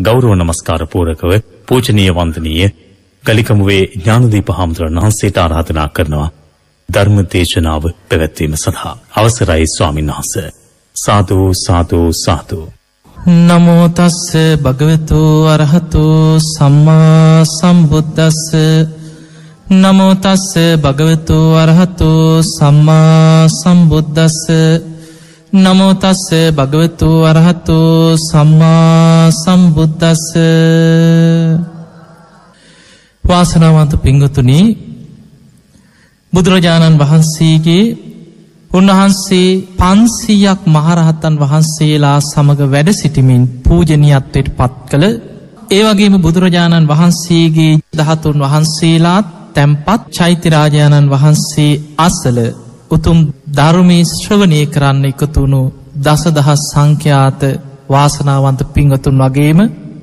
ගෞරව නමස්කාර පූරකව පූජනීය වන්දනීය ගලිකමුවේ ඥානදීප හාමුදුරන් වහන්සේට ආරාධනා කරනවා ධර්ම දේශනාව පැවැත්වීම සඳහා අවසරයි ස්වාමීන් වහන්ස. සාදු සාදු සාදු. නමෝතස්ස භගවතු අරහතු සම්මා සම්බුද්ධස්ස නමෝතස්ස භගවතු අරහතු සම්මා සම්බුද්ධස්ස නමෝතස්ස භගවතු අරහතු සම්මා සම්බුද්ධස්ස වාසනාවන්ත පිංගතුනී බුදුරජාණන් වහන්සේගේ උන්වහන්සේ පන්සීයක් මහරහත්තන් වහන්සේලා සමඟ වැඩ සිටිමින් පූජනීයත්වයට පත් කළ ඒවගේම බුදුරජාණන් වහන්සේගේ දහතුන් වහන්සේලාත් තැම්පත් චෛත්‍යරාජාණන් වහන්සේ අසල උතුම් ධර්මී ශ්‍රවණය කරන්න එකතුුණු දසදහස් සංඛ්‍යාත වාසනාවන්ත පිංගතුන් වගේම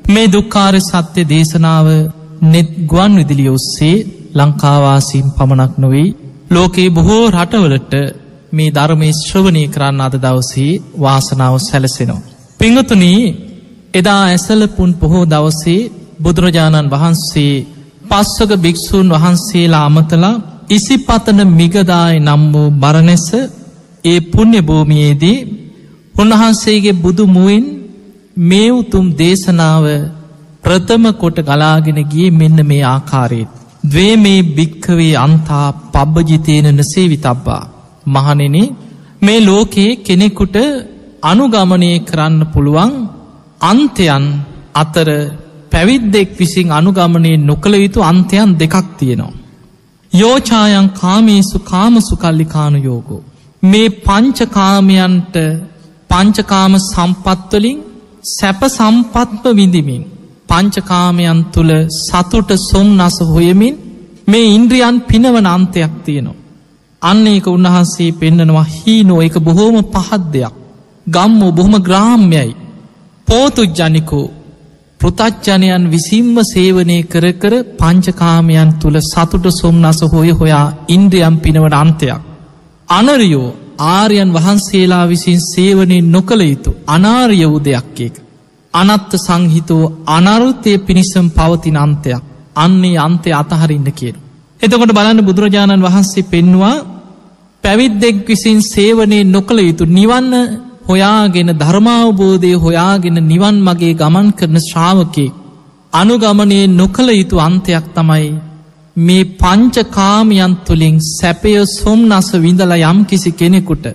මේ දුක්කාර සත්‍ය දේශනාව නෙත් ගුවන් විදිලිය ඔස්සේ ලංකාවාසීන් පමණක් නොවෙයි ලෝකයේ බොහෝ රටවලට මේ ධර්මය ශ්‍රවණය කරන්න අද දවසේ වාසනාව සැලසෙනවා. පිංගතුනී එදා ඇසලපුන් පොහෝ දවසේ බුදුරජාණන් වහන්සේ පස්වක භික්‍ෂූන් වහන්සේලා අමතලා ඉසිපතන මිගදාය නම් වූ බරණෙස ඒ පුුණ්‍ය භූමියේදී උන්වහන්සේගේ බුදු මුවෙන් මේ උතුම් දේශනාව ප්‍රථම කොට ගලාගෙන ගිය මෙන්න මේ ආකාරයට. දවේ මේ භික්කවේ අන්තා පබ්බජිතයන නසේවි තබ්බා. මහනෙන මේ ලෝකයේ කෙනෙකුට අනුගමනය කරන්න පුළුවන් අන්තයන් අතර පැවිද්දෙක් විසින් අනුගමනය නොකළ යුතු අන්තයන් දෙකක් තියෙනවා. යෝචායන් කාමේසු කාමසු කල්ලිකානු යෝගෝ. මේ පංචකාමයන්ට පංචකාම සම්පත්වලින් සැප සම්පත්ව විඳිමින් පංචකාමයන් තුළ සතුට සොම් නස හොයමින් මේ ඉන්ද්‍රියන් පිනවන අන්තයක් තියෙනවා. අන්න ඒක උන්වහන්සේ පෙන්නනවා හීනෝ එක බොහෝම පහත් දෙයක්. ගම්මෝ බොහොම ග්‍රාම්යයි. පෝතුජ්ජනිකෝ පෘතච්ජනයන් විසිම්ම සේවනය කර කර පංචකාමයන් තුළ සතුට සොම්නස හොය හොයා ඉන්ද්‍රියම් පිනවට අන්තයක්. අනරියෝ ආර්යන් වහන්සේලා විසින් සේවනය නොකළ යුතු අනාර්ය වූ දෙයක් ඒක. අනත්ත සංහිතෝ අනරුත්තය පිණිසම් පවතින අන්තයක් අන්නේ අන්තය අතහරින්න කියරු. එතකොට බලන්න බුදුරජාණන් වහන්සේ පෙන්වා පැවිද්දෙක් විසින් සේවනය නොකළ යුතු නිවන්න හොයාගෙන ධර්මාවබෝධය හොයාගෙන නිවන් මගේ ගමන් කරන ශ්‍රාවකේ අනුගමනය නොකළ යුතු අන්තයක් තමයි මේ පංචකාමයන් තුළින් සැපය සොම්නස විඳල යම් කිසි කෙනෙකුට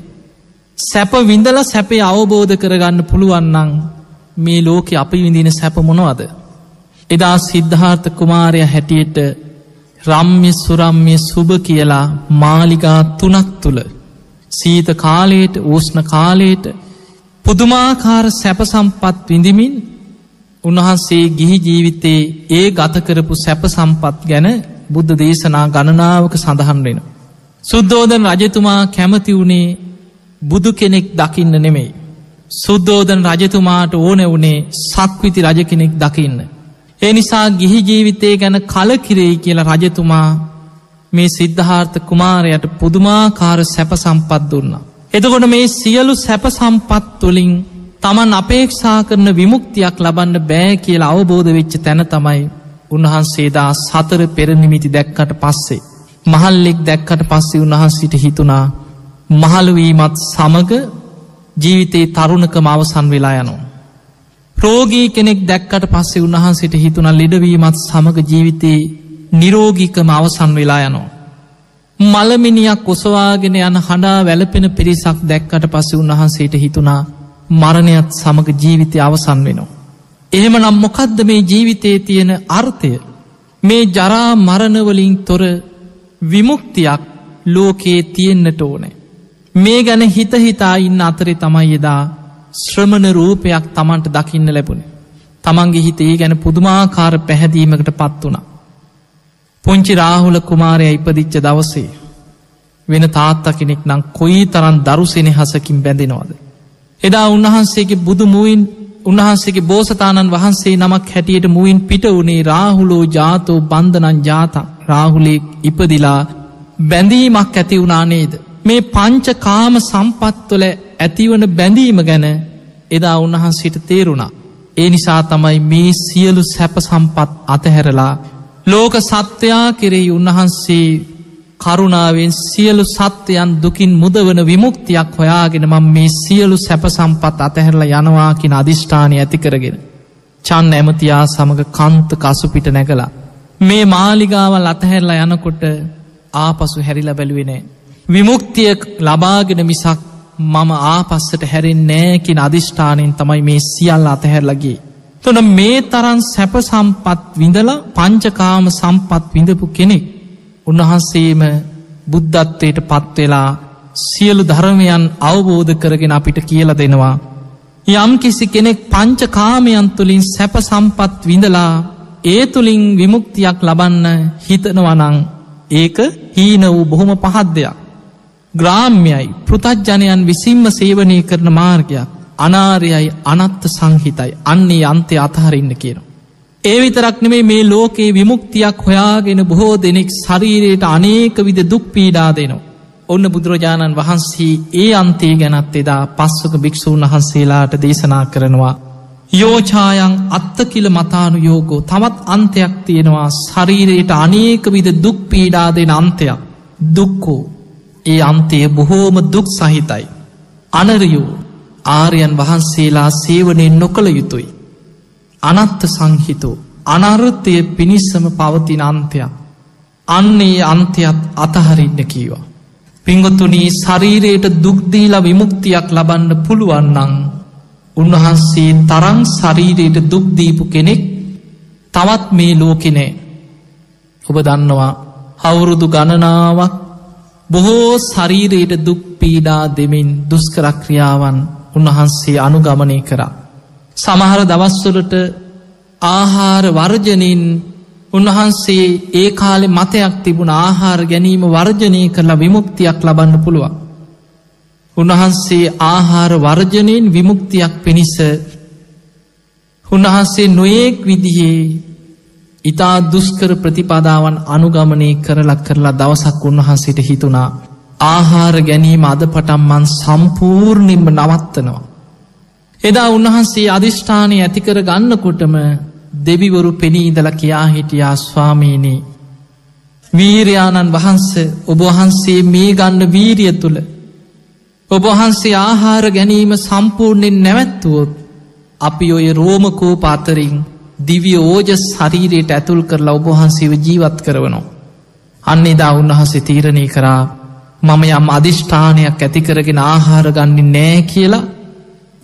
සැප විඳල සැපේ අවබෝධ කරගන්න පුළුවන්නං මේ ලෝකෙ අපි විඳින සැප මොනවද. එදා සිද්ධාර්ථ කුමාරය හැටියට රම්්‍ය සුරම්ය සුභ කියලා මාලිගා තුනක් තුළ සීත කාලයට ඕස්න කාලයට පුදුමාකාර සැප සම්පත් විඳිමින් උන්වහන්සේ ගිහි ජීවිතේ ඒ ගතකරපු සැප සම්පත් ගැන බුද්ධ දේශනා ගණනාවක සඳහන් වෙන. සුද්දෝදන රජතුමා කැමති වුණේ බුදු කෙනෙක් දකින්න නෙමෙයි. සුද්දෝදන රජතුමාට ඕන වුණේ සක්විති රජ කෙනෙක් දකින්න. ඒ නිසා ගිහි ජීවිතය ගැන කලකිරෙයි කියලා රජතුමා මේ සිද්ධහාර්ථ කුමාරයට පුදුමාකාර සැප සම්පත් දුන්න. එතකොට මේ සියලු සැප සම්පත් තුළින් තමන් අපේක්ෂා කරන විමුක්තියක් ලබන්න බෑ කියලා අවබෝධ වෙච්ච තැන තමයි උන්වහන්සේදා සතර පෙරනිමිති දැක්කට පස්සේ. මහල්ලෙක් දැක්කට පස්සේ උන්වහන්සිට හිතුනා මහළුවීමත් සමග ජීවිතයේ තරුණකම අවසන් වෙලා යනවා. රෝගී කෙනෙක් දැක්කට පස්සේ උන්වහන්සිට හිතුන ලෙඩවීමත් සමග ජීවිතයේ නිරෝගිකම අවසන් වෙලා යනවා. මළමිනියක් ඔසවාගෙන යන හඬා වැලපෙන පිරිසක් දැක්කට පස්සේ උන්වහන්සේට හිතුනා මරණයත් සමඟ ජීවිතය අවසන් වෙනවා. එහෙම නම් මොකක්ද මේ ජීවිතයේ තියෙන අර්ථය මේ ජරා මරණවලින් තොර විමුක්තියක් ලෝකයේ තියෙන්න්නට ඕනෑ. මේ ගැන හිත හිතා ඉන්න අතරේ තමයි එදා ශ්‍රමණ රූපයක් තමන්ට දකින්න ලැබුණ. තමන්ගේ හිතේ ගැන පුදුමාකාර පැහැදීමකට පත් වුණා. පුංචි රාහුල කුමාරය ඉපදිච්ච දවසේ වෙන තාත්ත කෙනෙක් නම් කොයි තරන් දරුසෙන හසකින් බැඳෙනවාද. එදා උන්වහන්සේගේ බුදු මුවින් උන්වහන්සේගේ බෝසතාණන් වහන්සේ නමක් හැටියට මුවින් පිට වනේ රාහුලෝ ජාතෝ බන්ධනන් ජාත රාහුලෙක් ඉපදිලා බැඳීමක් ඇති වුණානේද. මේ පංච කාම සම්පත්වල ඇතිවන බැඳීම ගැන එදා උන්වහන්සේට තේරුණා. ඒ නිසා තමයි මේ සියලු සැප සම්පත් අතහැරලා ලෝක සත්‍යයා කෙරෙහි උන්වහන්සේ කරුණාවෙන් සියලු සත්‍යයන් දුකින් මුදවන විමුක්තියක් හොයාගෙන මම මේ සියලු සැප සම්පත් අතහැරලා යනවාකින අධිෂ්ඨානය ඇති කරගෙන. චන්න ඇමතියා සමඟ කන්ත කසුපිට නැගලා. මේ මාලිගාවල් අතහැරලා යනකොට ආපසු හැරිල බැලුවෙනෑ. විමුක්තිය ලබාගෙන මිසක් මම ආපස්සට හැරෙන් නෑකින අධිෂ්ඨානයෙන් තමයි මේ සියල්ල අතහැරලගේ. තොන මේ තරන් සැප සම්පත් විඳලා පංචකාම සම්පත් විඳපු කෙනෙක්. උන්වහන්සේම බුද්ධත්වයට පත්වෙලා සියලු ධර්මයන් අවබෝධ කරගෙන අපිට කියල දෙනවා. යම් කිසි කෙනෙක් පංචකාමයන් තුළින් සැප සම්පත් විඳලා ඒ තුළින් විමුක්තියක් ලබන්න හිතනවනං ඒක හීන වූ බොහොම පහද්දයක්. ග්‍රාම්යයි පෘතජ්ජනයන් විසින්ම සේවනය කරන මාර්ගයක් අනාරයයි අනත්ත සංහිතයි අන්නේ අන්තය අතහරන්න කියනවා. ඒ විතරක් නෙමේ මේ ලෝකයේ විමුක්තියක් හොයාගෙන බොහෝ දෙනෙක් ශරීරයට අනේක විද දුක් පීඩා දෙනවා. ඔන්න බුදුරජාණන් වහන්සේ ඒ අන්තේ ගැනත් එදා පස්වක භික්‍ෂූන් වහන්සේලාට දේශනා කරනවා. යෝචායන් අත්ත කිල මතානු යෝගෝ තමත් අන්තයක් තියෙනවා ශරීරයට අනේක විද දුක් පීඩා දෙන අන්තයක් දුක්කෝ ඒ අන්තය බොහෝම දුක් සහිතයි. අනරයෝ ආරයන් වහන්සේලා සේවනයෙන් නොකළ යුතුයි. අනත්ත සංහිතෝ අනර්ථය පිණිස්සම පවතින අන්තයක්. අන්නේ අන්තයත් අතහරින්න කීවා. පිංගොතුනී ශරීරයට දුක්දීල විමුක්තියක් ලබන්න පුළුවන්නං. උන්වහන්සේ තරං ශරීරයට දුක්දීපු කෙනෙක් තවත් මේ ලෝකෙනෑ. ඔබ දන්නවා අවුරුදු ගණනාවක් බොහෝ ශරීරයට දුක් පීඩා දෙමින් දුස්කරක්‍රියාවන් උන්වහන්සේ අනුගමනය කරා. සමහර දවස්වලට ආහාර වර්ජනින් උන්වහන්සේ ඒ කාලෙ මතයක් තිබුණ ආහාර ගැනීම වර්ජනය කරලා විමුක්තියක් ලබන්න පුළුවන්. උන්වහන්සේ ආහාර වර්ජනයෙන් විමුක්තියක් පිණිස උන්වහන්සේ නොයෙක් විදිහේ ඉතා දුස්කර ප්‍රතිපදාවන් අනුගමනය කරලක් කරලා දවසක් උන්වහන්සේට හිතුනා ආහාර ගැනීම අද පටම්මන් සම්පූර්ණින්ම නවත්තනවා. එදා උන්වහන්සේ අධිෂ්ඨානය ඇතිකර ගන්නකොටම දෙවිවරු පෙනීදල කියා හිටියා ස්වාමීනී. වීරයාණන් වහන්ස ඔබවහන්සේ මේ ගන්න වීරිය තුළ. ඔබවහන්සේ ආහාර ගැනීම සම්පූර්ණයෙන් නැවැත්තුවොත් අපි ඔය රෝමකෝ පාතරින් දිවිය ඕජ ශරීරයට ඇතුල් කරලා ඔබහන්සේව ජීවත් කරවනවා. අන්න එදා උන්වහන්සේ තීරණය කරා මම යම් අධිෂ්ඨානයක් ඇතිකරගෙන ආහාර ගන්නේ නෑ කියලා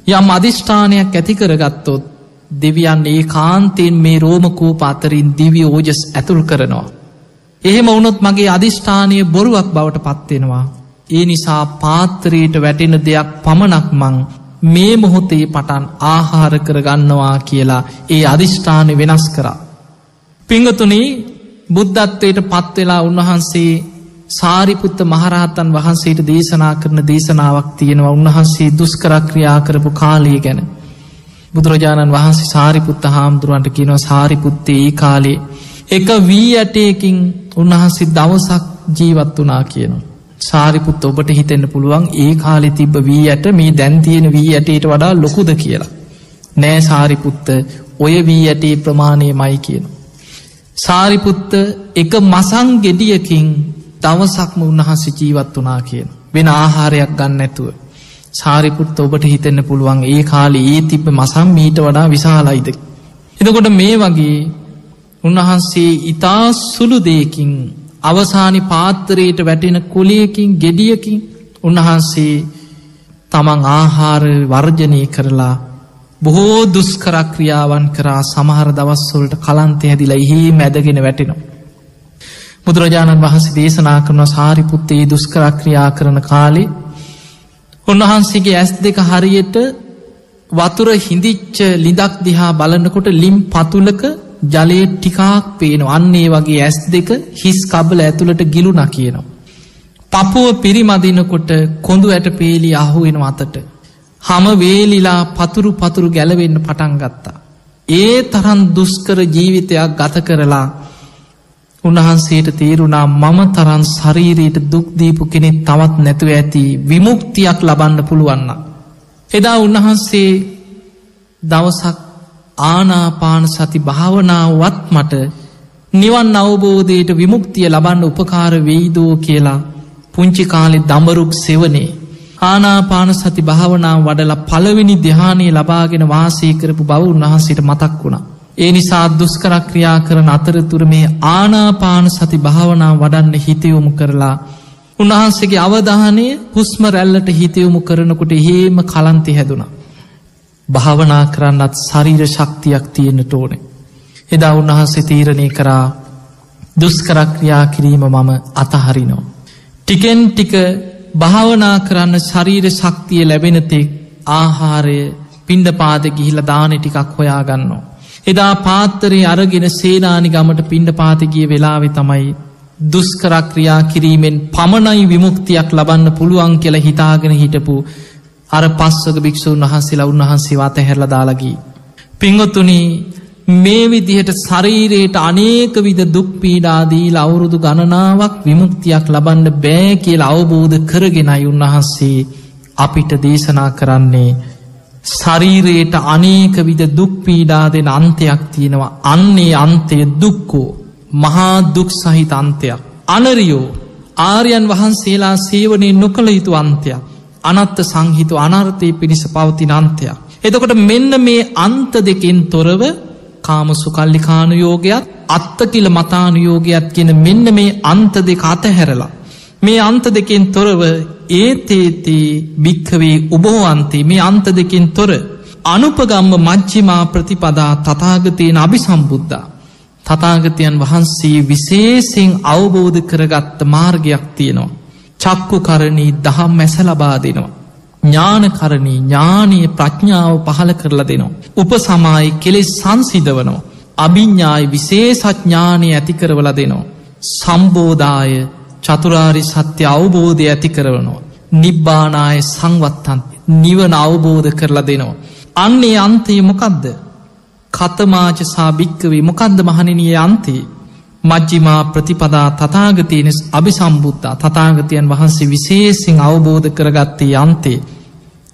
යම් අධිෂ්ඨානයක් ඇතිකරගත්තොත් දෙවියන් ඒ කාන්තයෙන් මේ රෝමකූප අතරින් දිවි ඕජස් ඇතුල් කරනවා. එහෙම වුණොත් මගේ අධිෂ්ඨානය බොරුවක් බවට පත්වෙනවා. ඒ නිසා පාත්තරයට වැටෙන දෙයක් පමණක් මං මේ මොහොතේ පටන් ආහාර කරගන්නවා කියලා ඒ අධිෂ්ඨානය වෙනස් කරා. පිංගතුනේ බුද්ධත්වයට පත්වෙලා උන්වහන්සේ සාරිපුත්ත මහරහතන් වහන්සේට දේශනා කරන දේශනාවක් තියෙනවා උන්වහන්සේ දුස්කරක්‍රියා කරපු කාලය ගැන. බුදුරජාණන් වහන්සේ සාරිපුත්ත හාමුදුරුවන්ට කියනවා සාරිපුත්තේ ඒ කාලේ එක වී ඇටයකින් උන්වහන්සේ දවසක් ජීවත් වනා කියනවා. සාරිපුත්ත ඔබට හිතෙන්න්න පුළුවන් ඒ කාලෙ තිබ්බ වී ඇට මේ දැන්තියෙන වී ඇටයට වඩා ලොකුද කියලා. නෑ සාරිපුත්ත ඔය වී ඇටේ ප්‍රමාණය මයි කියන. සාරිපුත්ත එක මසං ගෙඩියකින් දවසක්ම උන්වහන්සේ ජීවත් වනා කියන. වෙන ආහාරයක් ගන්න ඇතුව. සාරිපුත්ත ඔබට හිතෙන්න පුළුවන් ඒ කාලේ ඒ තිබ්බ මසම් මීට වඩා විශාලයිද. එතකොට මේ වගේ උන්වහන්සේ ඉතා සුළු දෙයකින් අවසානි පාත්තරයට වැටෙන කොලයකින් ගෙඩියකින් උන්වහන්සේ තමන් ආහාර වර්ජනය කරලා බොහෝ දුස්කරක්‍රියාවන් කරා සමහර දවස්වොල්ට කලන්තය හැදිලා එහි මැදගෙන වැටෙනවා. බුදුරජාණන් වහන්සේ දේශනා කරන සාරිපුත්තේ දුස්කරක්‍රියා කරන කාලේ උන්වහන්සේගේ ඇස් දෙක හරියට වතුර හිඳිච්ච ලිදක් දිහා බලන්නකොට ලිම් පතුලක ජලය ටිකාක් පේන අන්නේ වගේ ඇස් දෙක හිස් කබල ඇතුළට ගිලුන කියනවා. පපුුව පිරිමදිනකොට කොඳු ඇට පේලි අහුවෙන අතට. හම වේලිලා පතුරු පතුරු ගැලවෙන්න පටන් ගත්තා. ඒ තරන් දුස්කර ජීවිතයක් ගත කරලා උන්වහන්සේට තේරුණා මම තරන් ශරීරයට දුක්දීපු කෙනෙක් තවත් නැතුව ඇති විමුක්තියක් ලබන්න පුළුවන්න. එදා උන්වහන්සේ දවසක් ආනාපාන සති භාවනාවත් මට නිවන් අවබෝධයට විමුක්තිය ලබන්න උපකාර වෙයිදෝ කියලා පුංචි කාලෙ දමරුක් සෙවනේ ආනාපාන සති භාවනාව වඩල පළවෙනි දෙහානයේ ලබාගෙන වාසය කරපු බව උන්වහන්සේට මතක් වුණා. ඒ නිසා දුස්කරක්‍රියා කරන අතරතුර මේ ආනාපාන සති භාවනාව වඩන්න හිතයොමු කරලා උන්වහන්සේගේ අවධානය හුස්ම රැල්ලට හිතයොමු කරනකොට හේම කලන්ති හැදුනා. භාවනා කරන්නත් ශරීර ශක්තියක් තියෙන්න්නට ඕනේ. එදා උන්වහන්සේ තීරණය කරා දුස්කරක්‍රියා කිරීම මම අතහරිනෝ. ටිකෙන් ටික භාවනා කරන්න ශරීර ශක්තිය ලැබෙනතෙක් ආහාරය පින්ඩ පාද ගිහිල දාන ටිකක් හොයාගන්නවා. එදා පාත්තරේ අරගෙන සේනානි ගමට පින්ඩ පාතිගිය වෙලාවෙ තමයි දුස්කරක්‍රියා කිරීමෙන් පමණයි විමුක්තියක් ලබන්න පුළුවන් කියල හිතාගෙන හිටපු අර පස්සක භික්‍ෂූන් වහන්සේලා උන්වහන්සේ වාත හැරල දාලගී. පිංගොත්තුනී මේ විදිහට ශරීරයට අනේක විද දුක්පීඩාදී අවුරුදු ගණනාවක් විමුක්තියක් ලබන්න බෑ කියල අවබෝධ කරගෙනයි උන්වහන්සේ අපිට දේශනා කරන්නේ ශරීරයට අනේක විද දුක්පීඩා දෙෙන අන්තයක් තියෙනවා. අන්නේ අන්තය දුක්කෝ මහා දුක් සහිත අන්තයක්. අනරියෝ ආර්යන් වහන්සේලා සේවනය නොකළ යුතු අන්තයක්. අනත්ත සංහිතු අනර්ථය පිණිස පවතින අන්තයක්. එතකොට මෙන්න මේ අන්ත දෙකෙන් තොරව කාම සුකල්ලිකානුයෝගයක් අත්තකිල මතානුයෝගයක් කියන මෙන්න මේ අන්ත දෙක අතහැරලා. මේ අන්ත දෙකෙන් තොරව ඒතේතේ භික්කවේ උබෝවන්තේ මේ අන්ත දෙකෙන් තොර අනුපගම්ම මජ්ජිමා ප්‍රතිපදා තතාගතයෙන් අභි සම්බුද්ධා. තතාගතයන් වහන්සේ විශේසිෙන් අවබෝධ කරගත්ත මාර්ගයක් තියෙනවා. චක්කු කරණී දහම් මැස ලබා දෙනවා. ඥානකරණී ඥානීය ප්‍රඥාව පහල කරලා දෙනවා. උප සමායි කෙලෙස් සංසිදවනවා. අභිඤ්ඥායි විශේසඥානය ඇතිකරවල දෙනවා. සම්බෝධාය චතුරාරි සත්‍ය අවබෝධය ඇති කරවනවා. නිබ්බානාය සංවත්තන් නිවන අවබෝධ කරලා දෙනවා. අන්නේ අන්තයේ මොකක්ද. කතමාචසා භික්කවේ මොකන්ද මහනිනිය අන්තයේ. මජ්ජිමා ප්‍රතිපදා තතාගතයන අභි සම්බුද්ධා තතාගතයන් වහන්සේ විශේසින් අවබෝධ කරගත්තේ අන්තේ.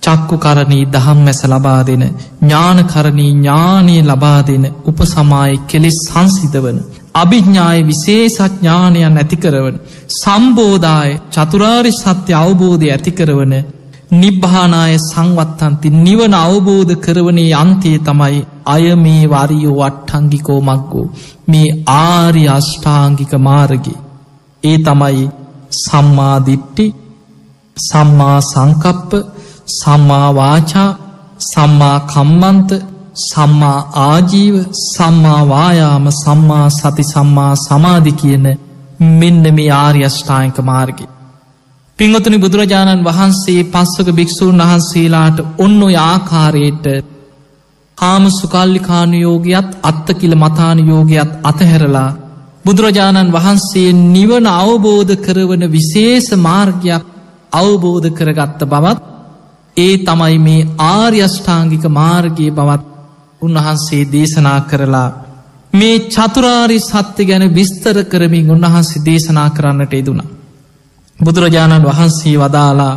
චක්කු කරණී දහම් මැස ලබා දෙන ඥානකරණී ඥානය ලබා දෙන උපසමාය කෙලෙස් සංසිදවන. අභිඥ්ඥාය විශේෂඥානයන් ඇතිකරවන. සම්බෝධාය චතුරාරි සත්‍ය අවබෝධය ඇතිකරවන නිබ්භානාය සංවත්තන්ති නිවන අවබෝධ කරවනේ අන්තයේ තමයි අය මේ වරියෝ වට්ටංගිකෝ මක්ගෝ මේ ආරි අෂ්ඨාංගික මාරගේ ඒ තමයි සම්මාදිට්ටි සම්මා සංකප්ප සම්මාවාචා සම්මා කම්මන්ත සම්මා ආජීව සම්මාවායාම සම්මා සති සම්මා සමාධි කියන මෙන්න මේ ආර්යෂ්ඨායක මාර්ගය. පිංහතුනි බුදුරජාණන් වහන්සේ පස්සක භික්‍ෂූන් වහන්සේලාට ඔන්න ඔය ආකාරයට කාම සුකල්ලිකානුයෝගයත් අත්තකිල මතානුයෝගයත් අතහැරලා බුදුරජාණන් වහන්සේ නිවන අවබෝධ කරවන විශේෂ මාර්ගයක් අවබෝධ කරගත්ත බවත් ඒ තමයි මේ ආර්යෂ්ඨාංගික මාර්ගයේ බවත් උන්වහන්සේ දේශනා කරලා මේ චතුරාරි සත්‍ය ගැන විස්තර කරමින් උන්වහන්සේ දේශනා කරන්නට එදුනා. බුදුරජාණන් වහන්සේ වදාලා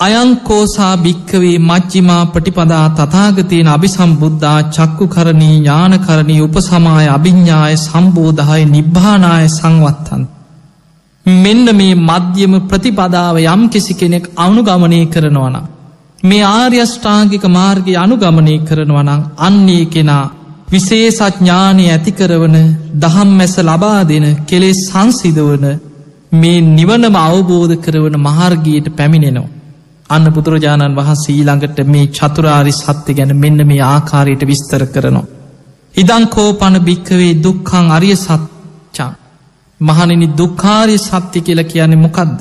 අයංකෝසා භික්කවේ මච්චිමා පටිපදා තතාගතයෙන් අභිසම්බුද්ධා චක්කු කරණී ඥානකරණී උපසමාය අභිඤ්ඥාය සම්බෝධහය නිබ්භානාය සංවත්තන්. මෙන්න මේ මධ්‍යම ප්‍රතිපදාව යම් කිසි කෙනෙක් අනුගමනය කරනවන. මේ ආර්යෂ්ඨාංගික මාර්ගය අනුගමනය කරනවනං අන්නේ කෙනා විශේසඥානය ඇතිකරවන දහම් මැස ලබා දෙන කෙලෙස් සංසිදවන මේ නිවනම අවබෝධ කරවන මහර්ගයට පැමිණෙනවා. අන්න බුදුරජාණන් වහන්සේ ඊළඟට මේ චතුරාරි සත්‍ය ගැන මෙන්න මේ ආකාරයට විස්තර කරනවා. ඉදංකෝ පන භික්කවේ දුක්කං අරිය සච්චා. මහනිනි දුක්කාරය සත්‍ය කියල කියන්නේ මොකක්ද.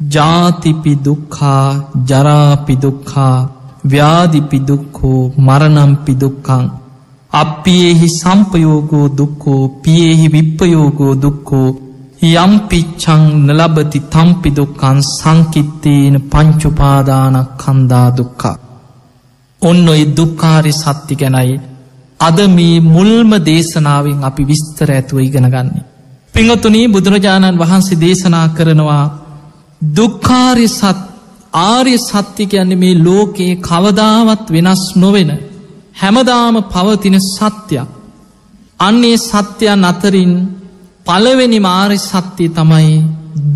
ජාතිපි දුක්කා ජරාපි දුක්කා ව්‍යාදිපි දුක්කෝ මරණම්පි දුක්කං. අපියෙහි සම්පයෝගෝ දුක්කෝ පියෙහි විප්පයෝගෝ දුක්කෝ යම්පිච්චං නලබති තම්පිදුක්කන් සංකිත්තේන පංචුපාදානක් කන්දා දුක්කා. ඔන්න ඔයි දුක්කාරි සත්ති ගැනයි අද මේ මුල්ම දේශනාවෙන් අපි විස්තර ඇතුව ඉගෙන ගන්නේ. පිංහතුනී බුදුරජාණන් වහන්සේ දේශනා කරනවා දුක්කාරි සත් ආර්ය සත්‍ය කියන්නේ මේ ලෝකයේ කවදාවත් වෙනස් නොවෙන හැමදාම පවතින සත්‍යයක්. අන්නේ සත්‍යයන් අතරින් පළවෙනි මාරි සත්‍යය තමයි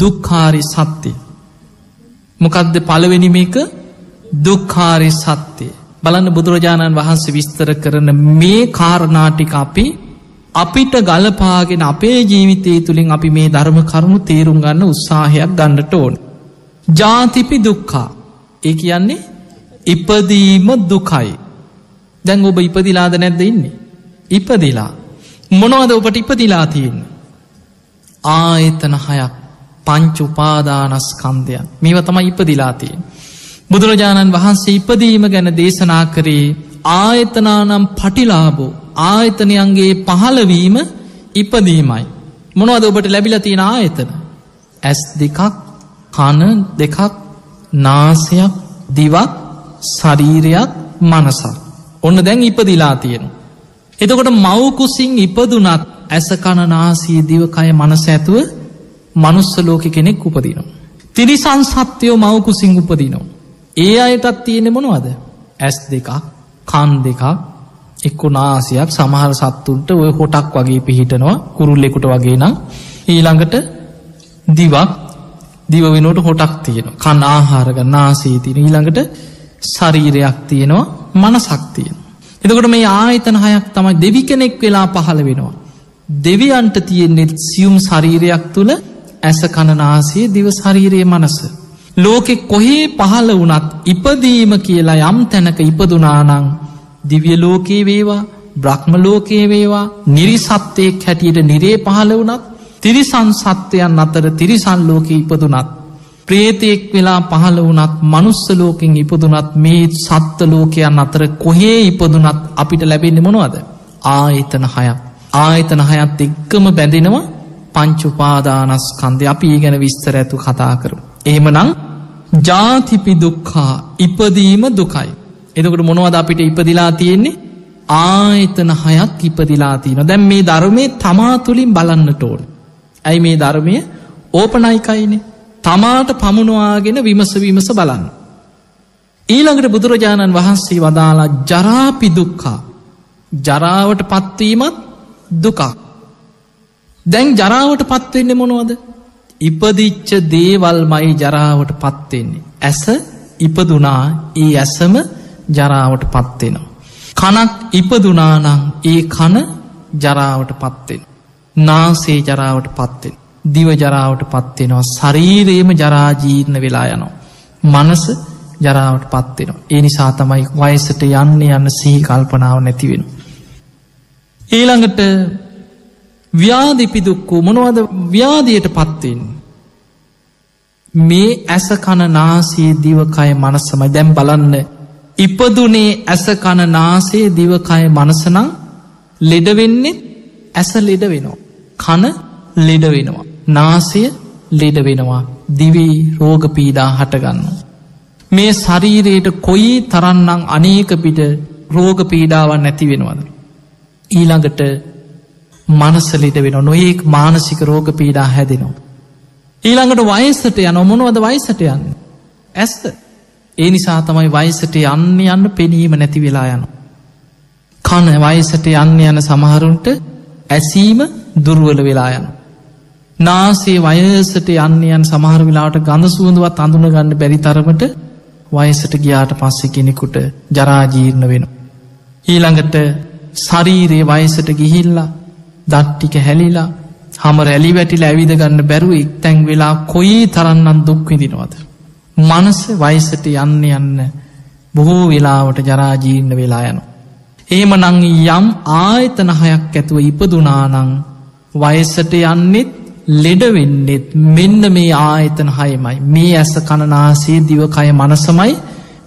දුක්කාරි සත්‍යය. මොකදද පළවෙනිම එක දුක්කාරි සත්‍යය. බලන්න බුදුරජාණන් වහන්සේ විස්තර කරන මේ කාරණාටික අපි අපිට ගලපාගෙන අපේ ජීවිතය තුළින් අපි මේ ධර්ම කරුණු තේරුම් ගන්න උත්සාහයක් ගන්නට ඕන. ජාතිපි දුක්කා ඒ කියන්නේ ඉපදීම දුකයි. දැන් ඔබ ඉපදිලාද නැද්ද ඉන්නේ. ඉපදිලා. මොනවද ඔබට ඉපදිලා තියෙන්න. ආයතන හයක් පංචු උපාදානස්කන්දයන් මේව තමයි ඉපදිලාතියෙන්. බුදුරජාණන් වහන්සේ ඉපදීම ගැන දේශනා කරේ ආයතනානම් පටිලාබෝ ආයතනයන්ගේ පහළවීම ඉපදීමයි. මොනවද ඔබට ලැබිල තියෙන ආයතන. ඇස් දෙකක් කන දෙකක් නාසයක් දිවක් ශරීරයක් මනසක්. ඔන්න දැන් ඉපදිලා තියෙන. එතකොට මවකුසින් ඉපදුනත් ඇස කණනාසී දිවකය මනස ඇතුව මනුස්ස ලෝක කෙනෙක් උපදිනවා. තිරිසන් සත්‍යයෝ මවකුසිං උපදිනවා. ඒ අයටත් තියෙනෙ මොනවද. ඇස් දෙකක් කන් දෙකක් එක්කු නාසියක් සමහර සත්තුන්ට ඔය හොටක් වගේ පිහිටනවා කුරුල්ලෙකුට වගේ නම් ඊළඟට දිවක් දිව වෙනුවට හොටක් තියෙන කන් ආහාරග නාසී තියෙන ඊළඟට ශරීරයක් තියෙනවා මනසක් තියෙන. එතකොට මේ ආයතන හයක් තමයි දෙවි කෙනෙක් වෙලා පහළ වෙනවා. දෙවියන්ට තියෙන්නෙත් සියුම් ශරීරයක් තුළ ඇස කණනාසේ දිව ශරීරයේ මනස. ලෝකෙ කොහේ පහළ වනත් ඉපදීම කියලා යම් තැනක ඉපදුනානං දිවිය ලෝකයේ වේවා බ්‍රහ්ම ලෝකයේ වේවා නිරිසත්වයෙක් හැටියට නිරේ පහළ වනත් තිරිසන් සත්වයන් අතර තිරිසන් ලෝක ඉපදුනත්. ප්‍රේතයෙක් වෙලා පහළ වනත් මනුස්ස ලෝකෙන් ඉපදුනත් මේ සත්ත ලෝකයන් අතර කොහේ ඉපදුනත් අපිට ලැබෙන්නේ මොනවද. ආයතන හයක්. ආයතන හයත් එක්කම බැඳෙනවා පංචුපාදානස්කන්දය අපි ඒ ගැන විස්තර ඇතු කතා කරු. එහෙමනං ජාතිපි දුක්කා ඉපදීම දුකයි. එතකට මොනවද අපිට ඉපදිලා තියෙන්නේ ආයතන හයක් ඉපදිලා තියන දැම් මේ ධර්මය තමා තුළින් බලන්නට ඕන. ඇයි මේ ධර්මය ඕපනයිකයිනේ තමාට පමුණවාගෙන විමස විමස බලන්න. ඊළඟට බුදුරජාණන් වහන්සේ වදාලා ජරාපි දුක්කා ජරාවට පත්වීමත් දුකා. දැන් ජරාවට පත්වෙන්න මොනවද. ඉපදිච්ච දේවල් මයි ජරාවට පත්වෙන්නේ. ඇස ඉපදුනා ඒ ඇසම ජරාවට පත්වෙනවා. කනක් ඉපදුනානං ඒ කන ජරාවට පත්වෙන. නාසේ ජරාවට පත්වෙන. දිව ජරාවට පත්වෙනවා ශරීරයම ජරාජීර්ණ වෙලා යනවා. මනස ජරාවට පත්වෙනවා. ඒ නිසා තමයි වයසට යන්න යන්න සිහි කල්පනාව නැතිවෙන. ඊළඟට ව්‍යාධිපිදුක්කු මොනවද ව්‍යාධයට පත්වෙන්. මේ ඇස කණ නාසේ දිවකය මනසමයි දැම් බලන්න ඉපදුනේ ඇස කණ නාසේ දිවකය මනසනං ලෙඩවෙන්නේ ඇස ලෙඩ වෙනවා. කන ලෙඩ වෙනවා. නාසය ලෙඩ වෙනවා. දිවී රෝග පීඩා හටගන්න. මේ ශරීරයට කොයි තරන්නං අනේක පිට රෝග පීඩාවන් නැති වෙනවද. ඊළඟට මනසලිට වෙන නොඒක් මානසික රෝග පීඩා හැදෙනවා. ඊළඟට වයසට යන මොනවද වයිසට යන්න. ඇස්ත ඒ නිසා තමයි වයිසට යන්න යන්න පෙනීම නැති වෙලා යන. කන වයිසට යන්න යන සමහරුන්ට ඇසීම දුර්වල වෙලා යන. නාසේ වයසට යන්න යන් සමහර වෙලාට ගඳ සුවඳුවත් අඳුන ගන්න බැරි තරමට වයසට ගියාට පස්සෙ කෙනෙකුට ජරාජීර්ණ වෙන. ඊළඟට ශරීරයේ වයසට ගිහිල්ලා දට්ටික හැලිලා හම රැලි වැටිල ඇවිද ගන්න බැරුව එක්තැන් වෙලා කොයි තරන්නන් දුක්විදිනවද. මනස වයිසට යන්න යන්න බොහෝ වෙලාවට ජරාජීර්ණ වෙලා යනු. එහෙම නං යම් ආයතන හයක් ඇතුව ඉපදුනානං වයසට යන්නෙත් ලෙඩවෙන්නෙත් මෙන්න මේ ආයතන හයමයි මේ ඇස කණනාසේ දිවකය මනසමයි